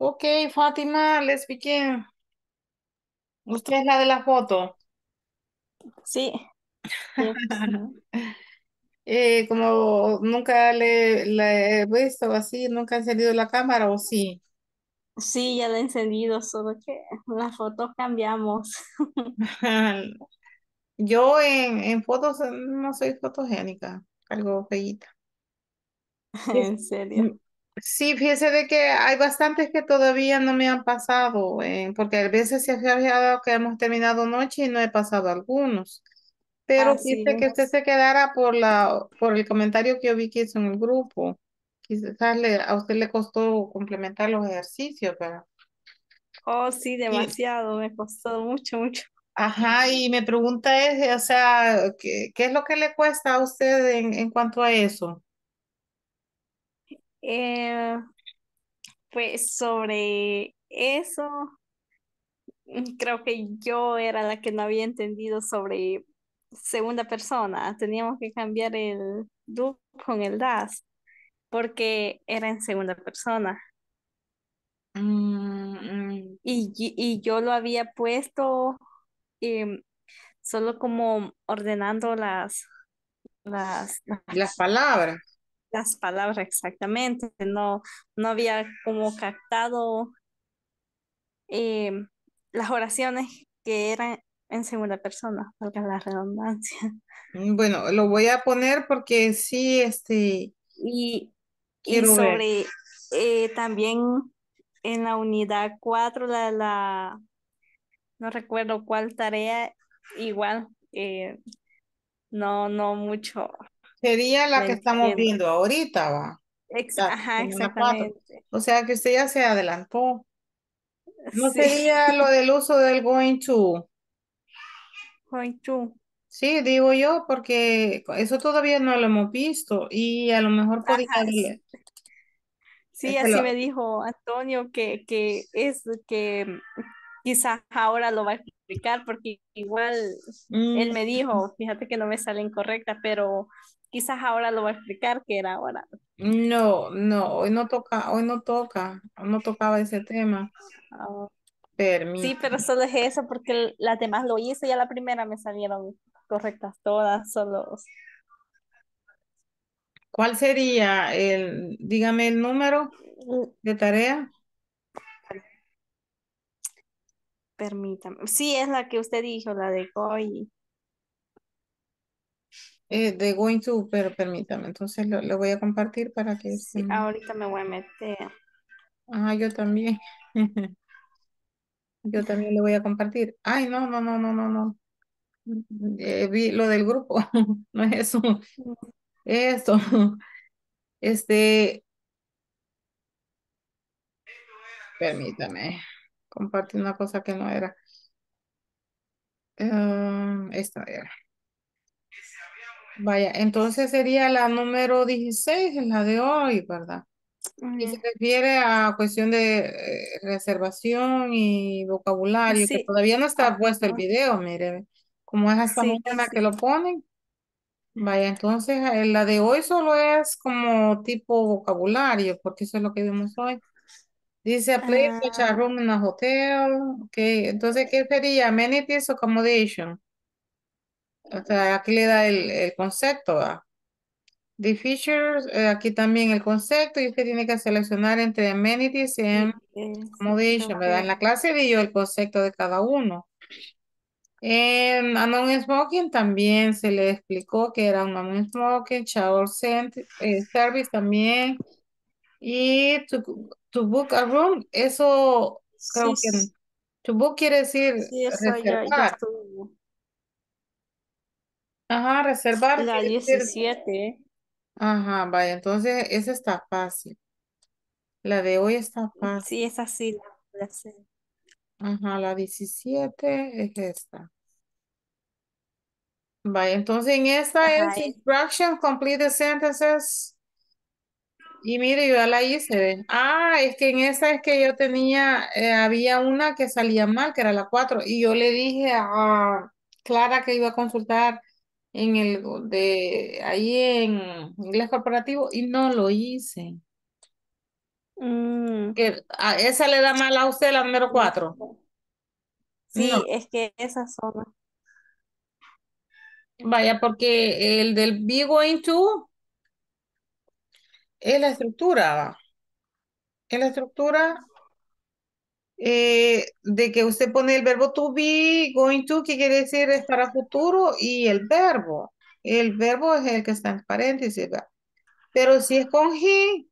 A: Okay, Fátima, let's begin. Usted es la de la foto.
I: Sí.
A: Eh, como nunca le, le he visto así, nunca ha encendido la cámara o sí.
I: Sí, ya lo he encendido, solo que las fotos cambiamos.
A: Yo en, en fotos no soy fotogénica, algo feíta.
I: En serio.
A: Sí, fíjese de que hay bastantes que todavía no me han pasado, eh, porque a veces se ha fijado que hemos terminado noche y no he pasado algunos. Pero
I: Así
A: quise que usted
I: es.
A: se quedara por la, por el comentario que yo vi que hizo en el grupo. Quizás le, a usted le costó complementar los ejercicios, ¿verdad?
I: Oh, sí, demasiado, me costó mucho, mucho.
A: Ajá, y mi pregunta es, o sea, ¿qué, qué es lo que le cuesta a usted en, en cuanto a eso?
I: Eh, pues sobre eso, mm, creo que yo era la que no había entendido sobre segunda persona. Teníamos que cambiar el do con el das, porque era en segunda persona.
A: Mm,
I: Y, y- y yo lo había puesto em, solo como ordenando las, las,
A: Las palabras.
I: Las palabras exactamente. No, no había como captado em, las oraciones que eran en segunda persona, valga la redundancia.
A: Mm, Bueno, lo voy a poner porque sí, este,
I: Y, y sobre eh, también en la unidad 4, la, la, no recuerdo cuál tarea, igual, eh, no, no mucho.
A: Sería la que estamos viendo ahorita, va.
N: Ajá,
A: cuatro.
N: exactamente.
A: O sea que usted ya se adelantó. No
N: Sí.
A: sería lo del uso del going to.
N: Going to.
A: Sí, digo yo, porque eso todavía no lo hemos visto y a lo mejor podría
N: Ajá, Sí, así
A: lo-
N: me dijo Antonio que, que es que quizás ahora lo va a explicar porque igual él
A: Mm.
N: me dijo, fíjate que no me sale incorrecta, pero quizás ahora lo va a explicar que era ahora.
A: No, no, hoy no toca, hoy no toca, no tocaba ese tema. Permítame.
N: sí, pero solo es eso porque las demás lo hice y a la primera me salieron correctas todas, solo
A: ¿Cuál sería el, dígame el número de tarea?
N: permítame. Sí, es la que usted dijo, la de Goy.
A: Eh, de going to, pero permítame, entonces lo, lo voy a compartir para que
N: Sí, ahorita me voy a meter.
A: Ah, yo también. Yo también le voy a compartir. Ay, no, no, no, no, no, no. Eh, vi lo del grupo, no es eso. Esto. Este, permítame. Compartir una cosa que no era. Ah, esta era. Vaya, entonces sería la número 16, es la de hoy, ¿verdad? Y se refiere a cuestión de eh, reservación y vocabulario, que todavía no está puesto el video, mire, como es hasta
N: Sí,
A: mañana que lo ponen. Vaya, entonces eh, la de hoy solo es como tipo vocabulario, porque eso es lo que vimos hoy. Dice a place such a
N: Ah,
A: room in a hotel. Ok, entonces, ¿qué sería? Amenities, accommodation. O sea, aquí le da el, el concepto, ¿verdad? The features, eh, aquí también el concepto, y usted tiene que seleccionar entre amenities y accommodation, ¿verdad? En la clase vi yo el concepto de cada uno. En a non-smoking también se le explicó que era un non-smoking, shower eh, service también. Y to, to book a room, eso creo
N: Sí,
A: que
N: s-
A: to book quiere decir
N: sí, esa ya, ya
A: reservar. Ajá, reservar
N: La
A: quiere decir,
N: 17.
A: ajá, vaya, entonces esa está fácil. La de hoy está fácil.
N: Sí, esa sí la sé.
A: Ajá, la 17 es esta. Vaya, entonces en esta
N: Ajá,
A: es instruction, complete the sentences. Y mire, yo ya la hice. Ah, es que en esa es que yo tenía, eh, había una que salía mal, que era la 4. Y yo le dije a Clara que iba a consultar en el de ahí en inglés corporativo y no lo hice.
N: Mm,
A: Que a esa le da mal a usted la número 4.
N: sí,
A: No,
N: es que esas son.
A: vaya, porque el del be going to es la estructura, va. Es la estructura eh, de que usted pone el verbo to be, going to, que quiere decir es para futuro, y el verbo. El verbo es el que está en paréntesis, ¿verdad? Pero si es con he,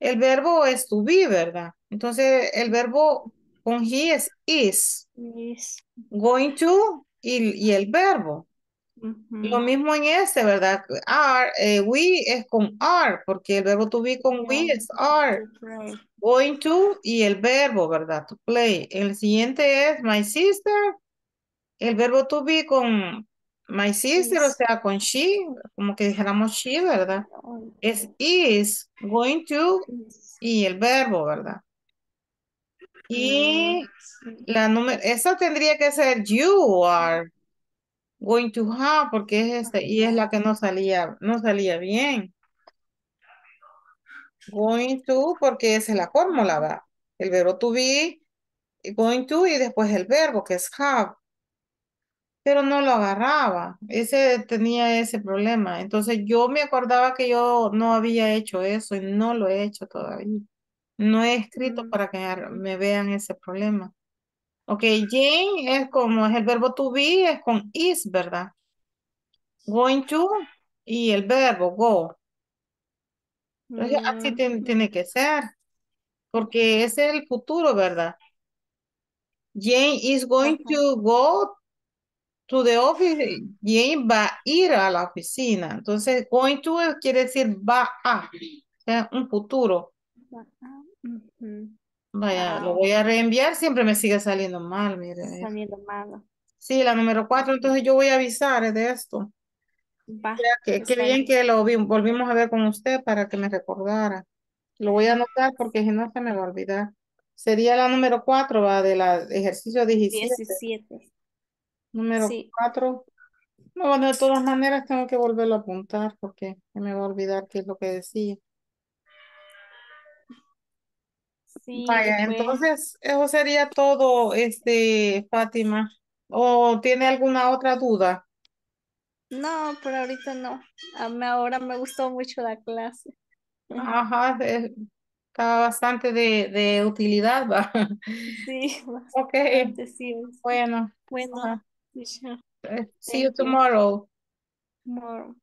A: el verbo es to be, ¿verdad? Entonces, el verbo con he es is, going to y, y el verbo. Lo mismo en este, ¿verdad? Are, eh, we es con are, porque el verbo to be con we es are.
N: play.
A: Going to y el verbo, ¿verdad? To play. El siguiente es my sister. El verbo to be con my sister, o sea, con she, como que dijéramos she, ¿verdad? Es is, going to y el verbo, ¿verdad? Y la número, esa tendría que ser you are going to have, porque es este, y es la que no salía, no salía bien. Going to, porque esa es la fórmula, ¿verdad? El verbo to be, going to y después el verbo que es have. pero no lo agarraba. Ese tenía ese problema. Entonces yo me acordaba que yo no había hecho eso y no lo he hecho todavía. No he escrito
N: Mm,
A: para que me vean ese problema. Ok, Jane es como es el verbo to be, es con is, ¿verdad? Going to y el verbo go. Entonces así
N: mm,
A: tien- tiene que ser, porque ese es el futuro, ¿verdad? Jane is going to go to the office, Jane va a ir a la oficina. Entonces, going to quiere decir va a. sea, un futuro. Vaya, lo
I: Wow.
A: voy a reenviar, siempre me sigue saliendo mal, mire.
I: Saliendo malo.
A: Sí, la número cuatro, entonces yo voy a avisar de esto.
I: Va.
A: Qué bien que lo vi- volvimos a ver con usted para que me recordara. Lo voy a anotar porque si no se me va a olvidar. Sería la número cuatro, va, de la ejercicio 17.
I: 17.
A: Número
I: Sí.
A: cuatro. No, bueno, de todas maneras tengo que volverlo a apuntar porque se me va a olvidar qué es lo que decía.
I: Sí,
A: Vaya, entonces eso sería todo, este, Fátima. ¿O tiene alguna otra duda?
I: No, por ahorita no. A mí ahora me gustó mucho la clase.
A: Ajá, está bastante de, de utilidad, va.
I: Sí,
A: Ok,
I: sí.
A: bueno,
I: Bueno,
A: ajá. Eh, see you
I: thank you.
A: tomorrow.
I: Tomorrow.